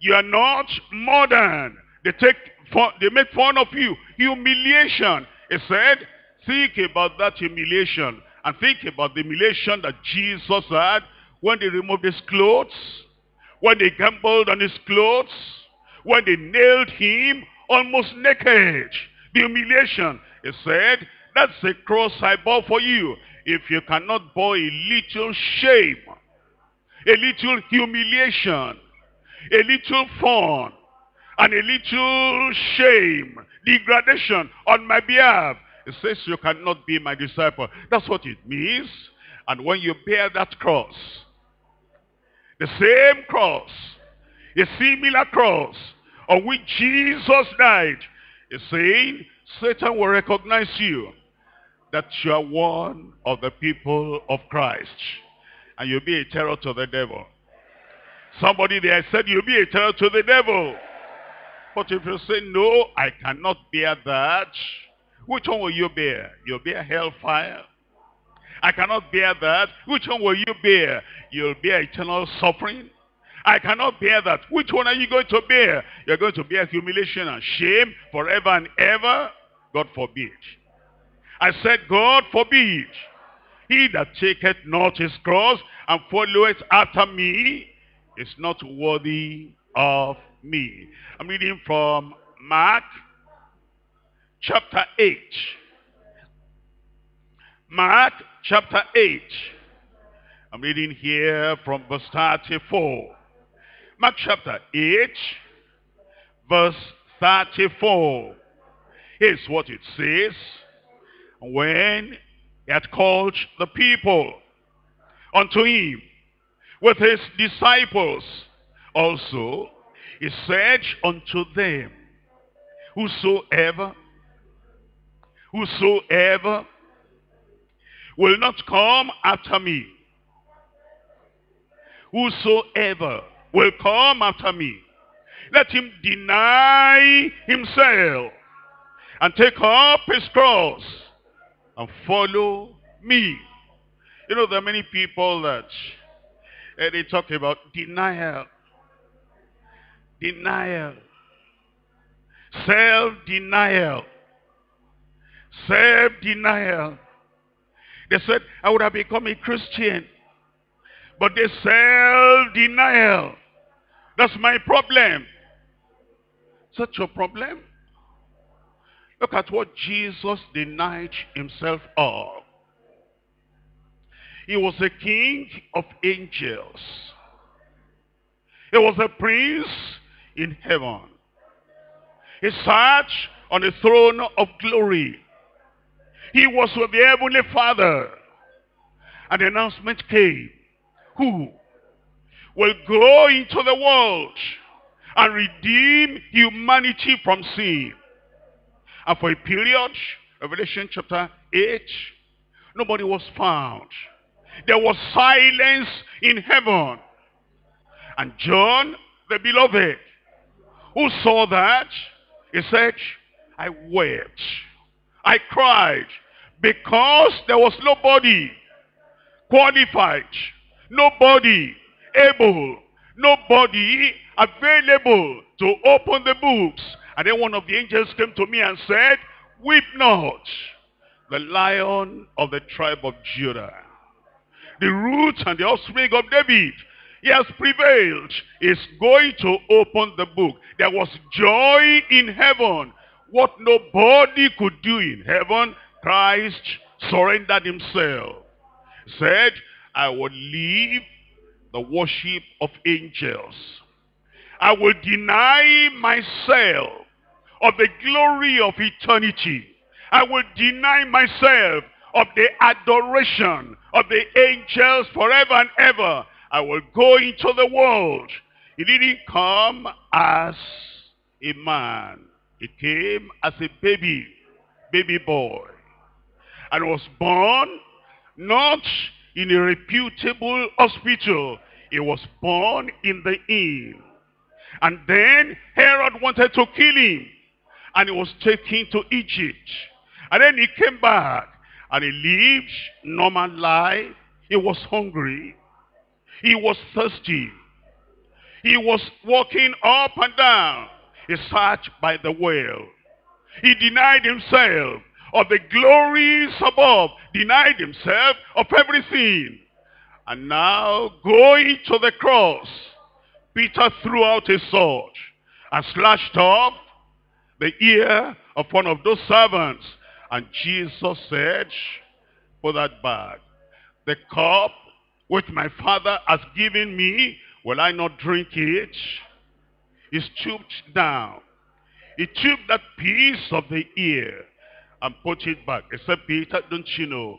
You are not modern. They take fun, they make fun of you. Humiliation. He said, think about that humiliation and think about the humiliation that Jesus had when they removed his clothes when they gambled on his clothes, when they nailed him almost naked. The humiliation, he said, that's the cross I bore for you. If you cannot bear a little shame, a little humiliation, a little fun, and a little shame, degradation on my behalf, it says you cannot be my disciple. That's what it means. And when you bear that cross, the same cross, a similar cross on which Jesus died, is saying, Satan will recognize you that you are one of the people of Christ. And you'll be a terror to the devil. Somebody there said you'll be a terror to the devil. But if you say, no, I cannot bear that, which one will you bear? You'll bear hellfire. I cannot bear that. Which one will you bear? You'll bear eternal suffering. I cannot bear that. Which one are you going to bear? You're going to bear humiliation and shame forever and ever? God forbid. I said, God forbid. He that taketh not his cross and followeth after me is not worthy of me. I'm reading from Mark chapter 8. Mark chapter 8. I'm reading here from verse 34. Mark chapter 8, verse 34. Here's what it says. When he had called the people unto him with his disciples, also he said unto them, Whosoever, whosoever will not come after me. Whosoever will come after me, let him deny himself and take up his cross and follow me. You know, there are many people that uh, they talk about denial, denial, self-denial, self-denial. They said, I would have become a Christian. But they self-denial. That's my problem. such a problem? Look at what Jesus denied himself of. He was a king of angels. He was a prince in heaven. He sat on the throne of glory. He was with the heavenly Father. And the announcement came. Who will go into the world and redeem humanity from sin? And for a period, Revelation chapter 8, nobody was found. There was silence in heaven. And John, the beloved, who saw that, he said, I wept. I cried because there was nobody qualified, nobody able, nobody available to open the books. And then one of the angels came to me and said, Weep not, the lion of the tribe of Judah, the root and the offspring of David, he has prevailed, is going to open the book. There was joy in heaven. What nobody could do in heaven, Christ surrendered himself. Said, I will leave the worship of angels. I will deny myself of the glory of eternity. I will deny myself of the adoration of the angels forever and ever. I will go into the world. He didn't come as a man. He came as a baby, baby boy. And was born not in a reputable hospital. He was born in the inn. And then Herod wanted to kill him. And he was taken to Egypt. And then he came back. And he lived normal life. He was hungry. He was thirsty. He was walking up and down. He sat by the well. He denied himself of the glories above, denied himself of everything. And now going to the cross, Peter threw out his sword and slashed off the ear of one of those servants. And Jesus said, put that back. The cup which my father has given me, will I not drink it? He stooped down. He took that piece of the ear and put it back. Said, Peter, don't you know,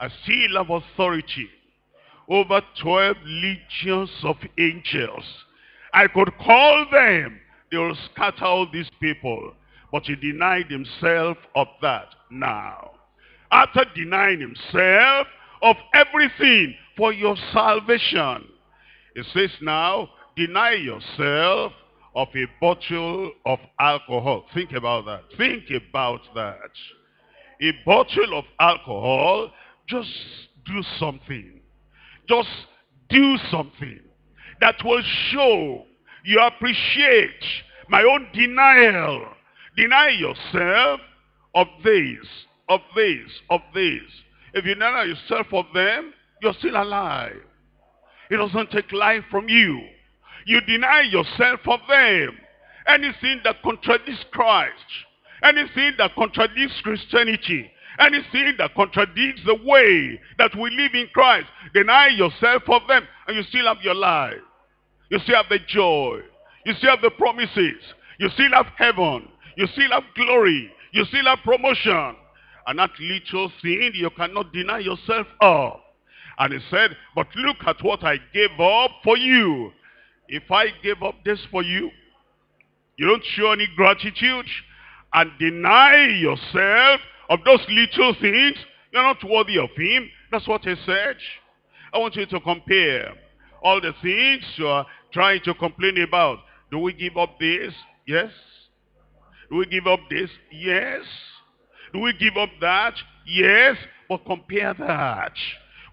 I still have authority over 12 legions of angels. I could call them. They will scatter all these people. But he denied himself of that now. After denying himself of everything for your salvation. It says now, deny yourself of a bottle of alcohol. Think about that. Think about that. A bottle of alcohol, just do something. Just do something that will show you appreciate my own denial. Deny yourself of this, of this, of this. If you deny yourself of them, you're still alive. It doesn't take life from you. You deny yourself of them. Anything that contradicts Christ, anything that contradicts Christianity, anything that contradicts the way that we live in Christ, deny yourself of them and you still have your life. You still have the joy. You still have the promises. You still have heaven. You still have glory. You still have promotion. And that little thing you cannot deny yourself of. And he said, but look at what I gave up for you. If I gave up this for you, you don't show any gratitude and deny yourself of those little things, you're not worthy of him. That's what he said. I want you to compare all the things you are trying to complain about. Do we give up this? Yes. Do we give up this? Yes. Do we give up that? Yes. But compare that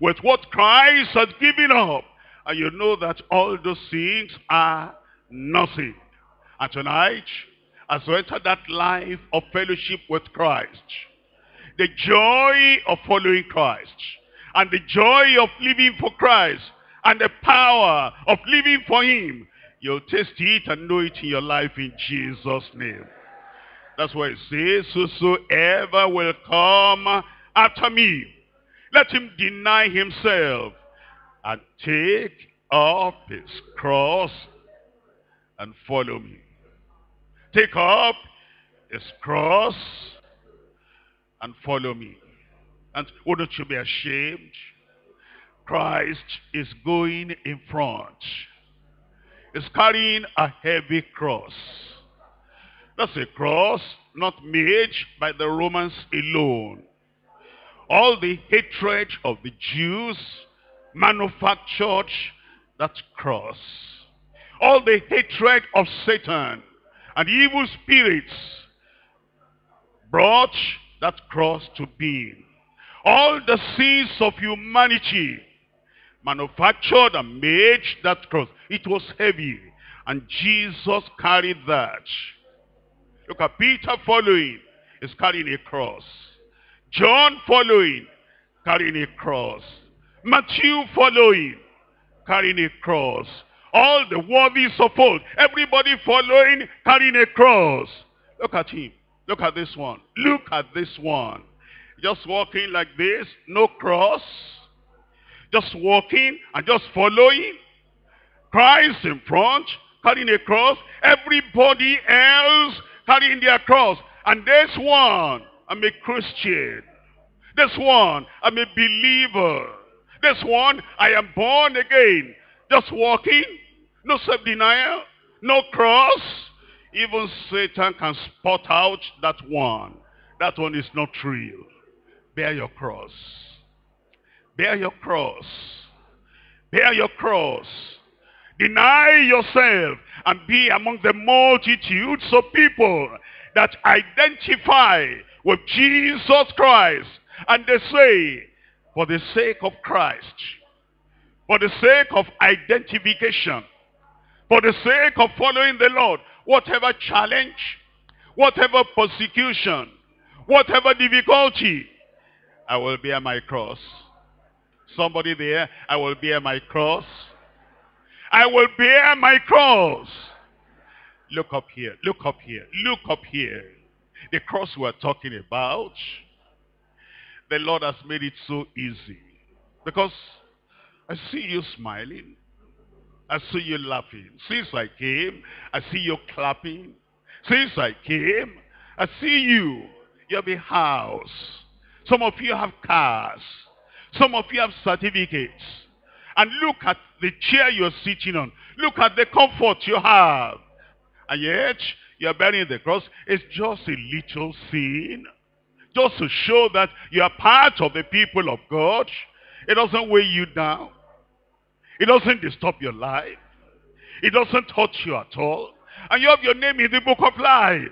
with what Christ has given up. And you know that all those things are nothing. And tonight, as we enter that life of fellowship with Christ, the joy of following Christ, and the joy of living for Christ, and the power of living for Him, You'll taste it and know it in your life in Jesus' name. That's why it says, whosoever will come after me, let him deny himself and take up his cross and follow me. Take up his cross and follow me. And wouldn't you be ashamed? Christ is going in front. He's carrying a heavy cross. That's a cross not made by the Romans alone. All the hatred of the Jews manufactured that cross. All the hatred of Satan and evil spirits brought that cross to being. All the sins of humanity manufactured and made that cross. It was heavy. And Jesus carried that. Look at Peter following. He's carrying a cross. John following. Carrying a cross. Matthew following. Carrying a cross. All the of old. Everybody following. Carrying a cross. Look at him. Look at this one. Look at this one. Just walking like this. No cross. Just walking and just following. Christ in front. Carrying a cross. Everybody else carrying their cross. And this one, I'm a Christian. This one, I'm a believer. This one, I am born again. Just walking, no self-denial, no cross. Even Satan can spot out that one. That one is not real. Bear your cross. Bear your cross. Bear your cross. Deny yourself and be among the multitudes of people that identify with Jesus Christ. And they say, for the sake of Christ, for the sake of identification, for the sake of following the Lord, whatever challenge, whatever persecution, whatever difficulty, I will bear my cross. Somebody there, I will bear my cross. I will bear my cross. Look up here. Look up here. Look up here. The cross we're talking about, the Lord has made it so easy. Because I see you smiling. I see you laughing. Since I came, I see you clapping. Since I came, I see you. You have a house. Some of you have cars. Some of you have certificates. And look at the chair you're sitting on. Look at the comfort you have. And yet, you're bearing the cross. It's just a little sin. Just to show that you are part of the people of God. It doesn't weigh you down. It doesn't disturb your life. It doesn't hurt you at all. And you have your name in the book of life.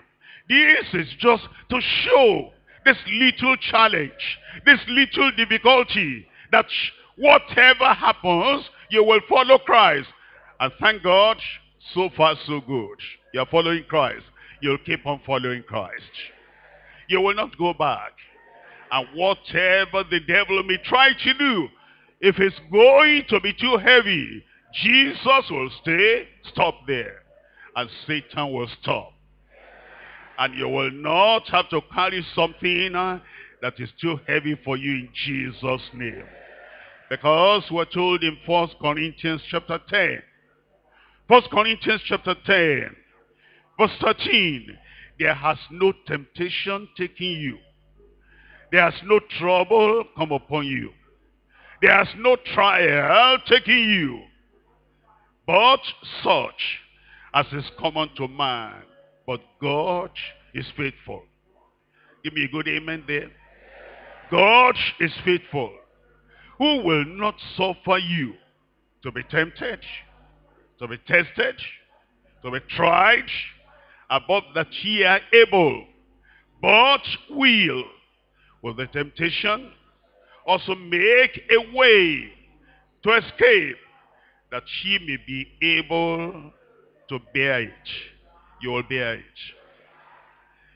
This is just to show this little challenge, this little difficulty, that whatever happens, you will follow Christ. And thank God, so far so good. You're following Christ. You'll keep on following Christ. You will not go back. And whatever the devil may try to do, if it's going to be too heavy, Jesus will stay, stop there. And Satan will stop. And you will not have to carry something uh, that is too heavy for you in Jesus' name. Because we're told in 1 Corinthians chapter 10. 1 Corinthians chapter 10, verse 13. There has no temptation taking you. There has no trouble come upon you. There has no trial taking you. But such as is common to man. But God is faithful. Give me a good amen there. God is faithful who will not suffer you to be tempted, to be tested, to be tried, above that ye are able, but will, with the temptation, also make a way to escape, that ye may be able to bear it. You will bear it.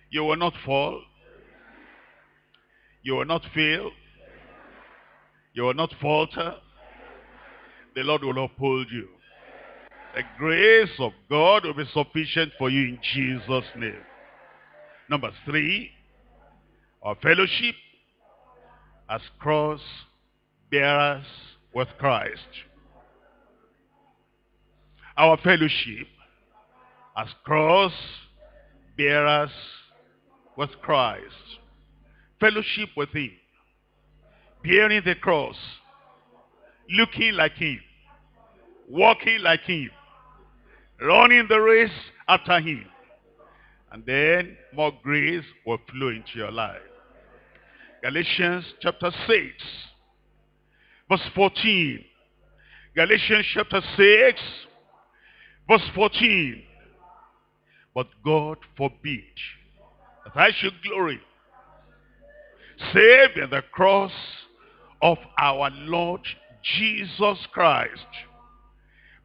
You will not fall. You will not fail. You will not falter. The Lord will uphold you. The grace of God will be sufficient for you in Jesus' name. Number three, our fellowship as cross bearers with Christ. Our fellowship as cross bearers with Christ. Fellowship with him. Bearing the cross. Looking like him. Walking like him. Running the race after him. And then more grace will flow into your life. Galatians chapter 6. Verse 14. Galatians chapter 6. Verse 14. But God forbid that I should glory save in the cross of our Lord Jesus Christ,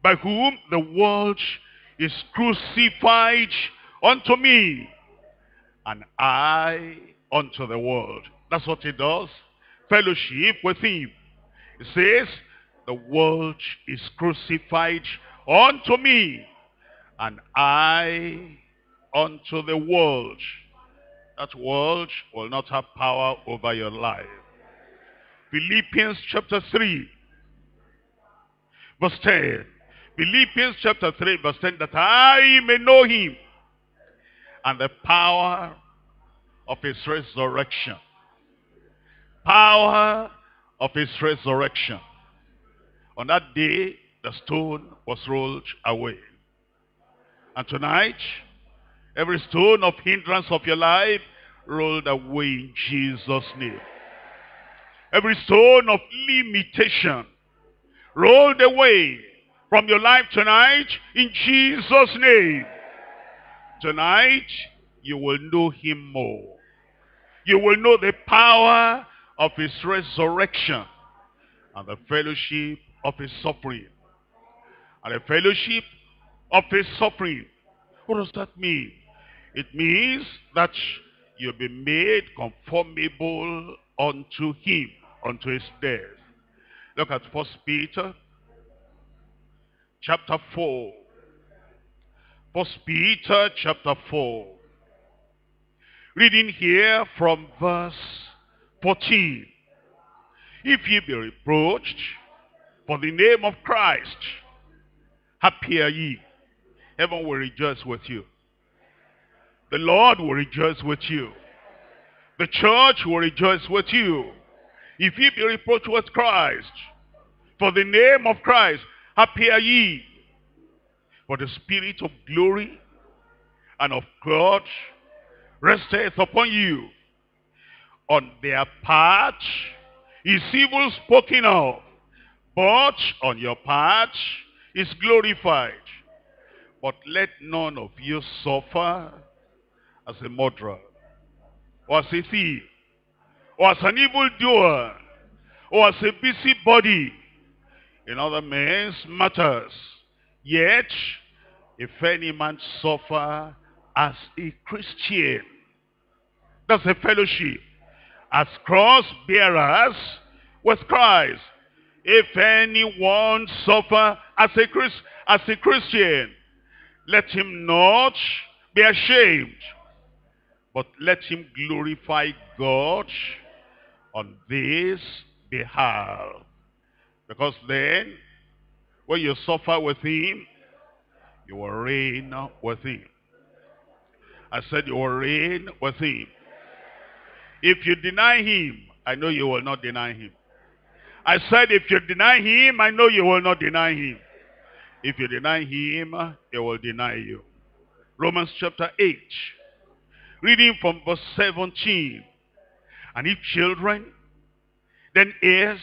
by whom the world is crucified unto me, and I unto the world. That's what he does. Fellowship with him. He says, the world is crucified unto me, and I unto the world. That world will not have power over your life. Philippians chapter 3, verse 10. Philippians chapter 3, verse 10, that I may know him and the power of his resurrection. Power of his resurrection. On that day, the stone was rolled away. And tonight, every stone of hindrance of your life rolled away in Jesus' name. Every stone of limitation rolled away from your life tonight in Jesus' name. Tonight, you will know him more. You will know the power of his resurrection and the fellowship of his suffering. And the fellowship of his suffering. What does that mean? It means that you'll be made conformable unto him, unto his death. Look at First Peter chapter 4. First Peter chapter 4. Reading here from verse 14. If ye be reproached for the name of Christ, happy are ye. Heaven will rejoice with you. The Lord will rejoice with you. The church will rejoice with you. If ye be reproached with Christ, for the name of Christ, happy are ye. For the spirit of glory and of God resteth upon you. On their part is evil spoken of, but on your part is glorified. But let none of you suffer as a murderer, or as a thief, or as an evildoer, or as a busybody in other men's matters. Yet, if any man suffer as a Christian, that's a fellowship, as cross bearers with Christ. If anyone suffer as a, as a Christian, let him not be ashamed, but let him glorify God on this behalf. Because then, when you suffer with him, you will reign with him. I said you will reign with him. If you deny him, I know you will not deny him. I said if you deny him, I know you will not deny him. If you deny him, he will deny you. Romans chapter 8. Reading from verse 17. And if children, then heirs,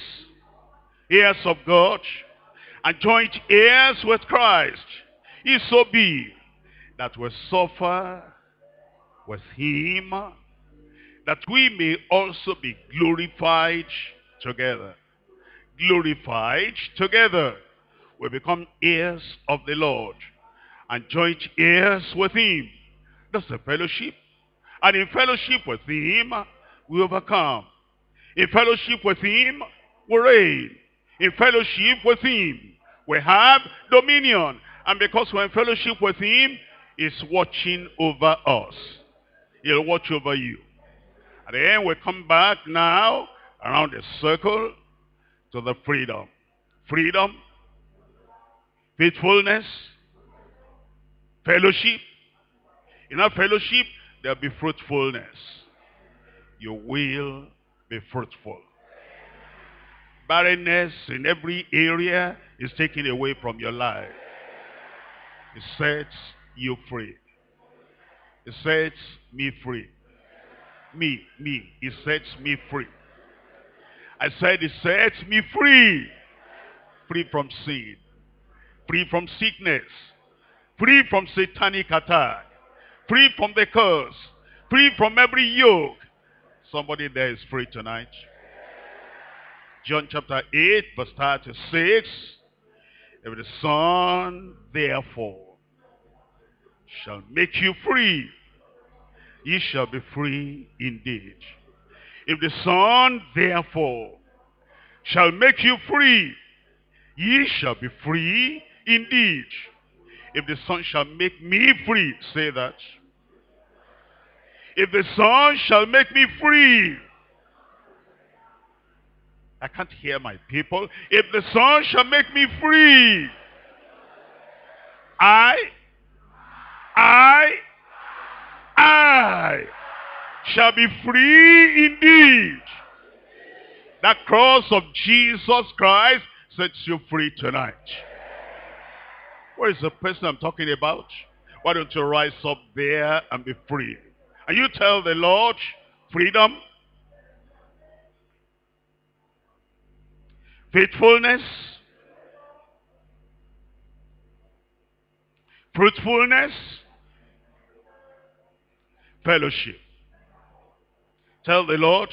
heirs of God, and joint heirs with Christ, if so be that we suffer with him, that we may also be glorified together. Glorified together. We become heirs of the Lord and joint heirs with him. That's the fellowship. And in fellowship with him, we overcome. In fellowship with him, we reign. In fellowship with him, we have dominion. And because we're in fellowship with him, he's watching over us. He'll watch over you. At the end, we come back now around the circle to the freedom. Freedom, faithfulness, fellowship. In our fellowship, there'll be fruitfulness. You will be fruitful. Barrenness in every area is taken away from your life. It sets you free. It sets me free. Me, me. It sets me free. I said it sets me free. Free from sin. Free from sickness. Free from satanic attack. Free from the curse. Free from every yoke. Somebody there is free tonight. John chapter 8 verse 36. If the Son therefore shall make you free, ye shall be free indeed. If the Son therefore shall make you free, ye shall be free indeed. If the Son shall make me free, say that. If the Son shall make me free, I can't hear my people. If the Son shall make me free, I, I, I shall be free indeed. That cross of Jesus Christ sets you free tonight. Where is the person I'm talking about? Why don't you rise up there and be free? And you tell the Lord, freedom, faithfulness, fruitfulness, fellowship. Tell the Lord,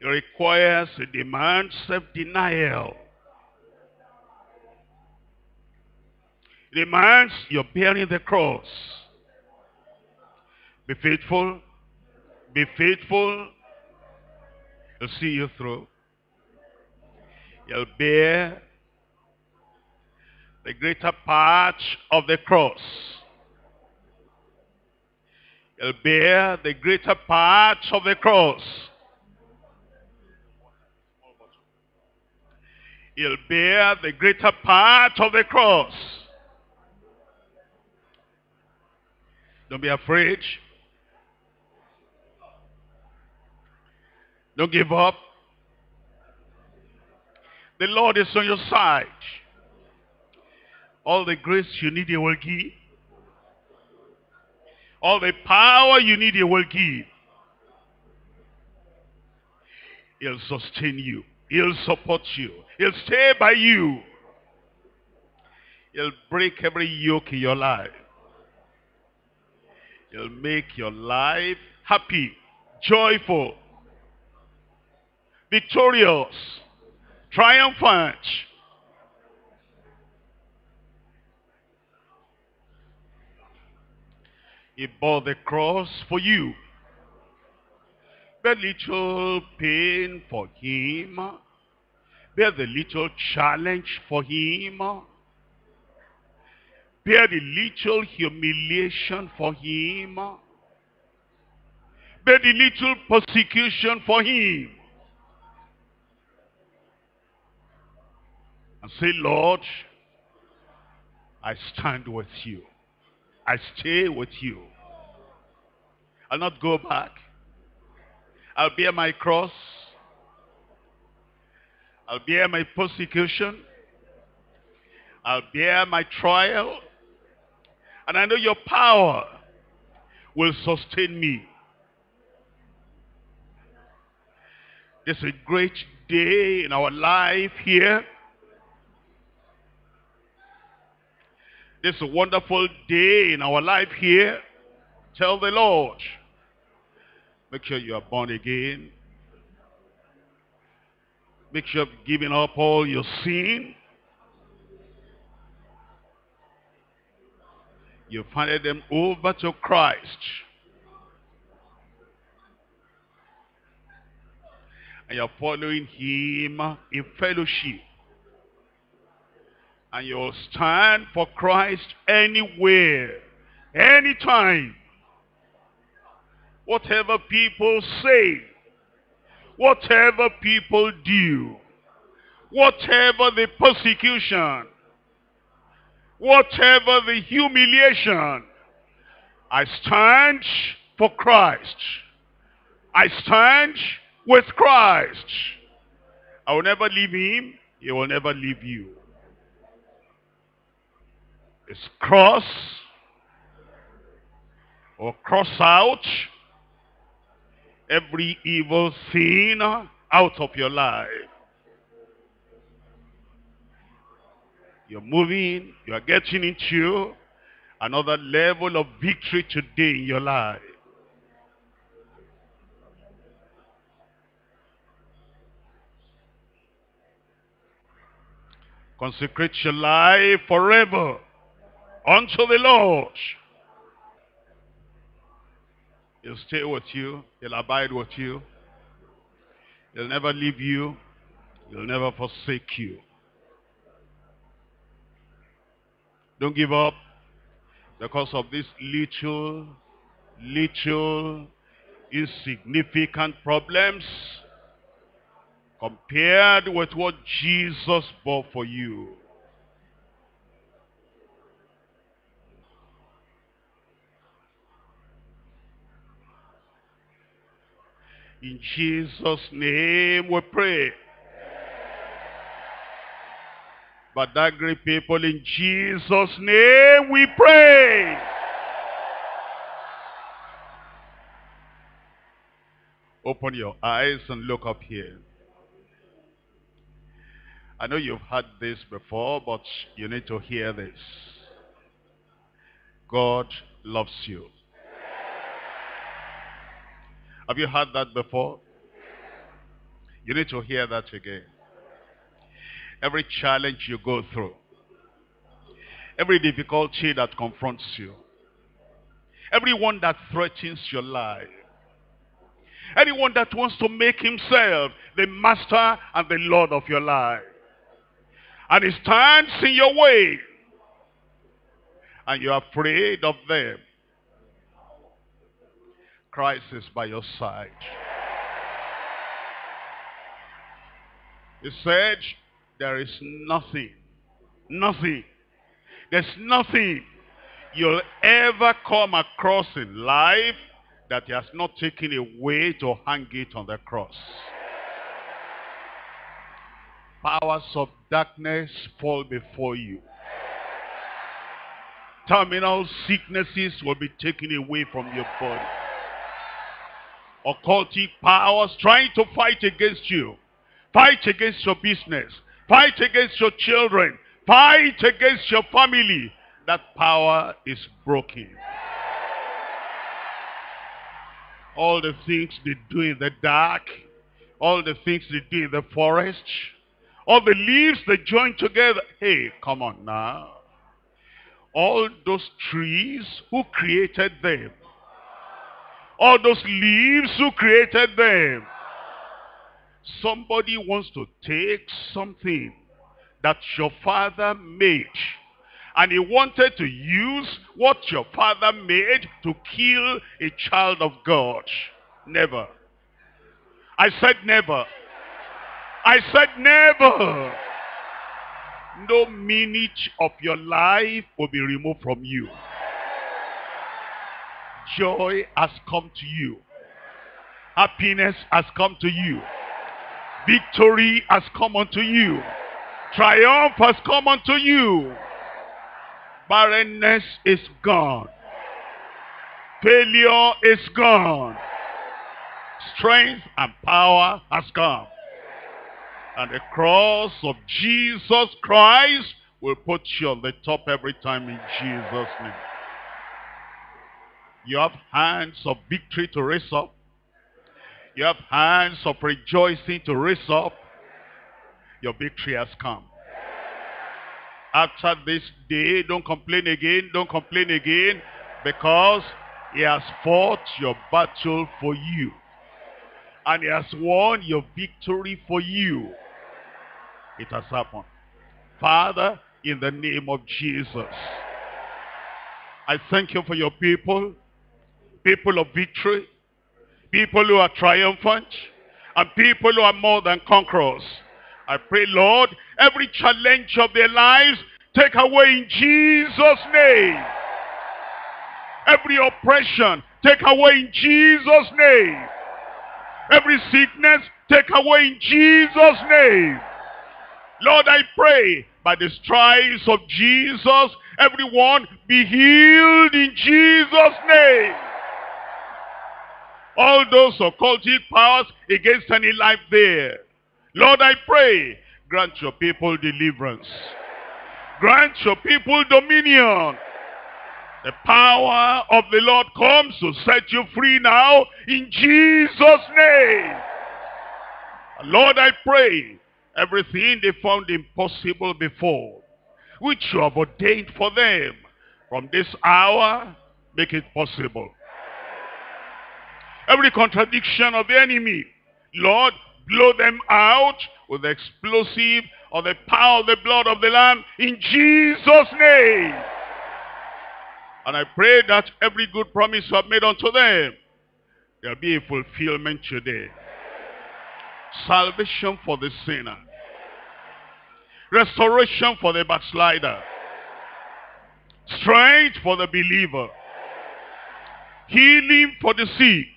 it requires, it demands self-denial. Demands you're bearing the cross. Be faithful. Be faithful. He'll see you through. You'll bear the greater part of the cross. You'll bear the greater part of the cross. You'll bear the greater part of the cross. Don't be afraid. Don't give up. The Lord is on your side. All the grace you need, He will give. All the power you need, He will give. He'll sustain you. He'll support you. He'll stay by you. He'll break every yoke in your life. He'll make your life happy, joyful, victorious, triumphant. He bore the cross for you. Bear little pain for him. Bear the little challenge for him. Bear the little humiliation for him. Bear the little persecution for him. And say, Lord, I stand with you. I stay with you. I'll not go back. I'll bear my cross. I'll bear my persecution. I'll bear my trial. And I know your power will sustain me. There's a great day in our life here. There's a wonderful day in our life here. Tell the Lord. Make sure you are born again. Make sure you've given up all your sin. You've handed them over to Christ. And you're following him in fellowship. And you'll stand for Christ anywhere, anytime. Whatever people say, whatever people do, whatever the persecution, whatever the humiliation, I stand for Christ. I stand with Christ. I will never leave him. He will never leave you. It's cross or cross out every evil thing out of your life. You're moving, you are getting into another level of victory today in your life. Consecrate your life forever unto the Lord. He'll stay with you. He'll abide with you. He'll never leave you. He'll never forsake you. Don't give up because of these little, little, insignificant problems compared with what Jesus bought for you. In Jesus' name we pray. But that great people in Jesus' name we pray. Open your eyes and look up here. I know you've heard this before, but you need to hear this. God loves you. Have you heard that before? You need to hear that again. Every challenge you go through, every difficulty that confronts you, everyone that threatens your life, anyone that wants to make himself the master and the Lord of your life, and he stands in your way, and you're afraid of them, Christ is by your side. He said, there is nothing, nothing, there's nothing you'll ever come across in life that he has not taken away to hang it on the cross. Powers of darkness fall before you. Terminal sicknesses will be taken away from your body occultic powers trying to fight against you. Fight against your business. Fight against your children. Fight against your family. That power is broken. All the things they do in the dark, all the things they do in the forest, all the leaves they join together. Hey, come on now. All those trees, who created them? all those leaves who created them. Somebody wants to take something that your father made and he wanted to use what your father made to kill a child of God. Never. I said never. I said never. No minute of your life will be removed from you. Joy has come to you. Happiness has come to you. Victory has come unto you. Triumph has come unto you. Barrenness is gone. Failure is gone. Strength and power has come. And the cross of Jesus Christ will put you on the top every time in Jesus' name. You have hands of victory to raise up. You have hands of rejoicing to raise up. Your victory has come. After this day, don't complain again, don't complain again, because he has fought your battle for you. And he has won your victory for you. It has happened. Father, in the name of Jesus. I thank you for your people, people of victory, people who are triumphant, and people who are more than conquerors. I pray, Lord, every challenge of their lives, take away in Jesus' name. Every oppression, take away in Jesus' name. Every sickness, take away in Jesus' name. Lord, I pray, by the stripes of Jesus, everyone be healed in Jesus' name. All those occultic powers against any life there. Lord, I pray, grant your people deliverance. Grant your people dominion. The power of the Lord comes to set you free now in Jesus' name. Lord, I pray everything they found impossible before, which you have ordained for them, from this hour, make it possible. Every contradiction of the enemy, Lord, blow them out with the explosive of the power of the blood of the Lamb in Jesus' name. And I pray that every good promise you have made unto them, there'll be a fulfillment today. Salvation for the sinner. Restoration for the backslider. Strength for the believer. Healing for the sick.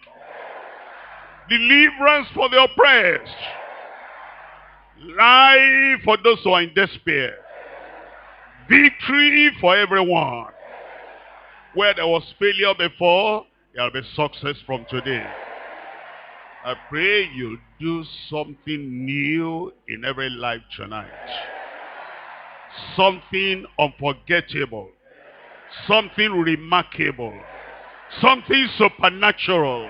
Deliverance for the oppressed. Life for those who are in despair. Victory for everyone. Where there was failure before, there will be success from today. I pray you'll do something new in every life tonight. Something unforgettable. Something remarkable. Something supernatural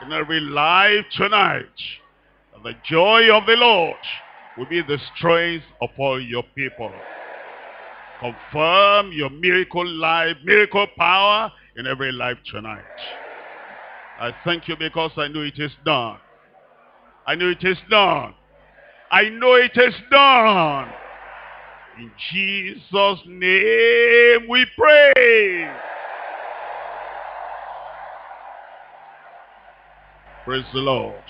in every life tonight. The joy of the Lord will be the strength of all your people. Confirm your miracle life, miracle power in every life tonight. I thank you because I know it is done. I know it is done. I know it is done. In Jesus' name we pray. Praise the Lord.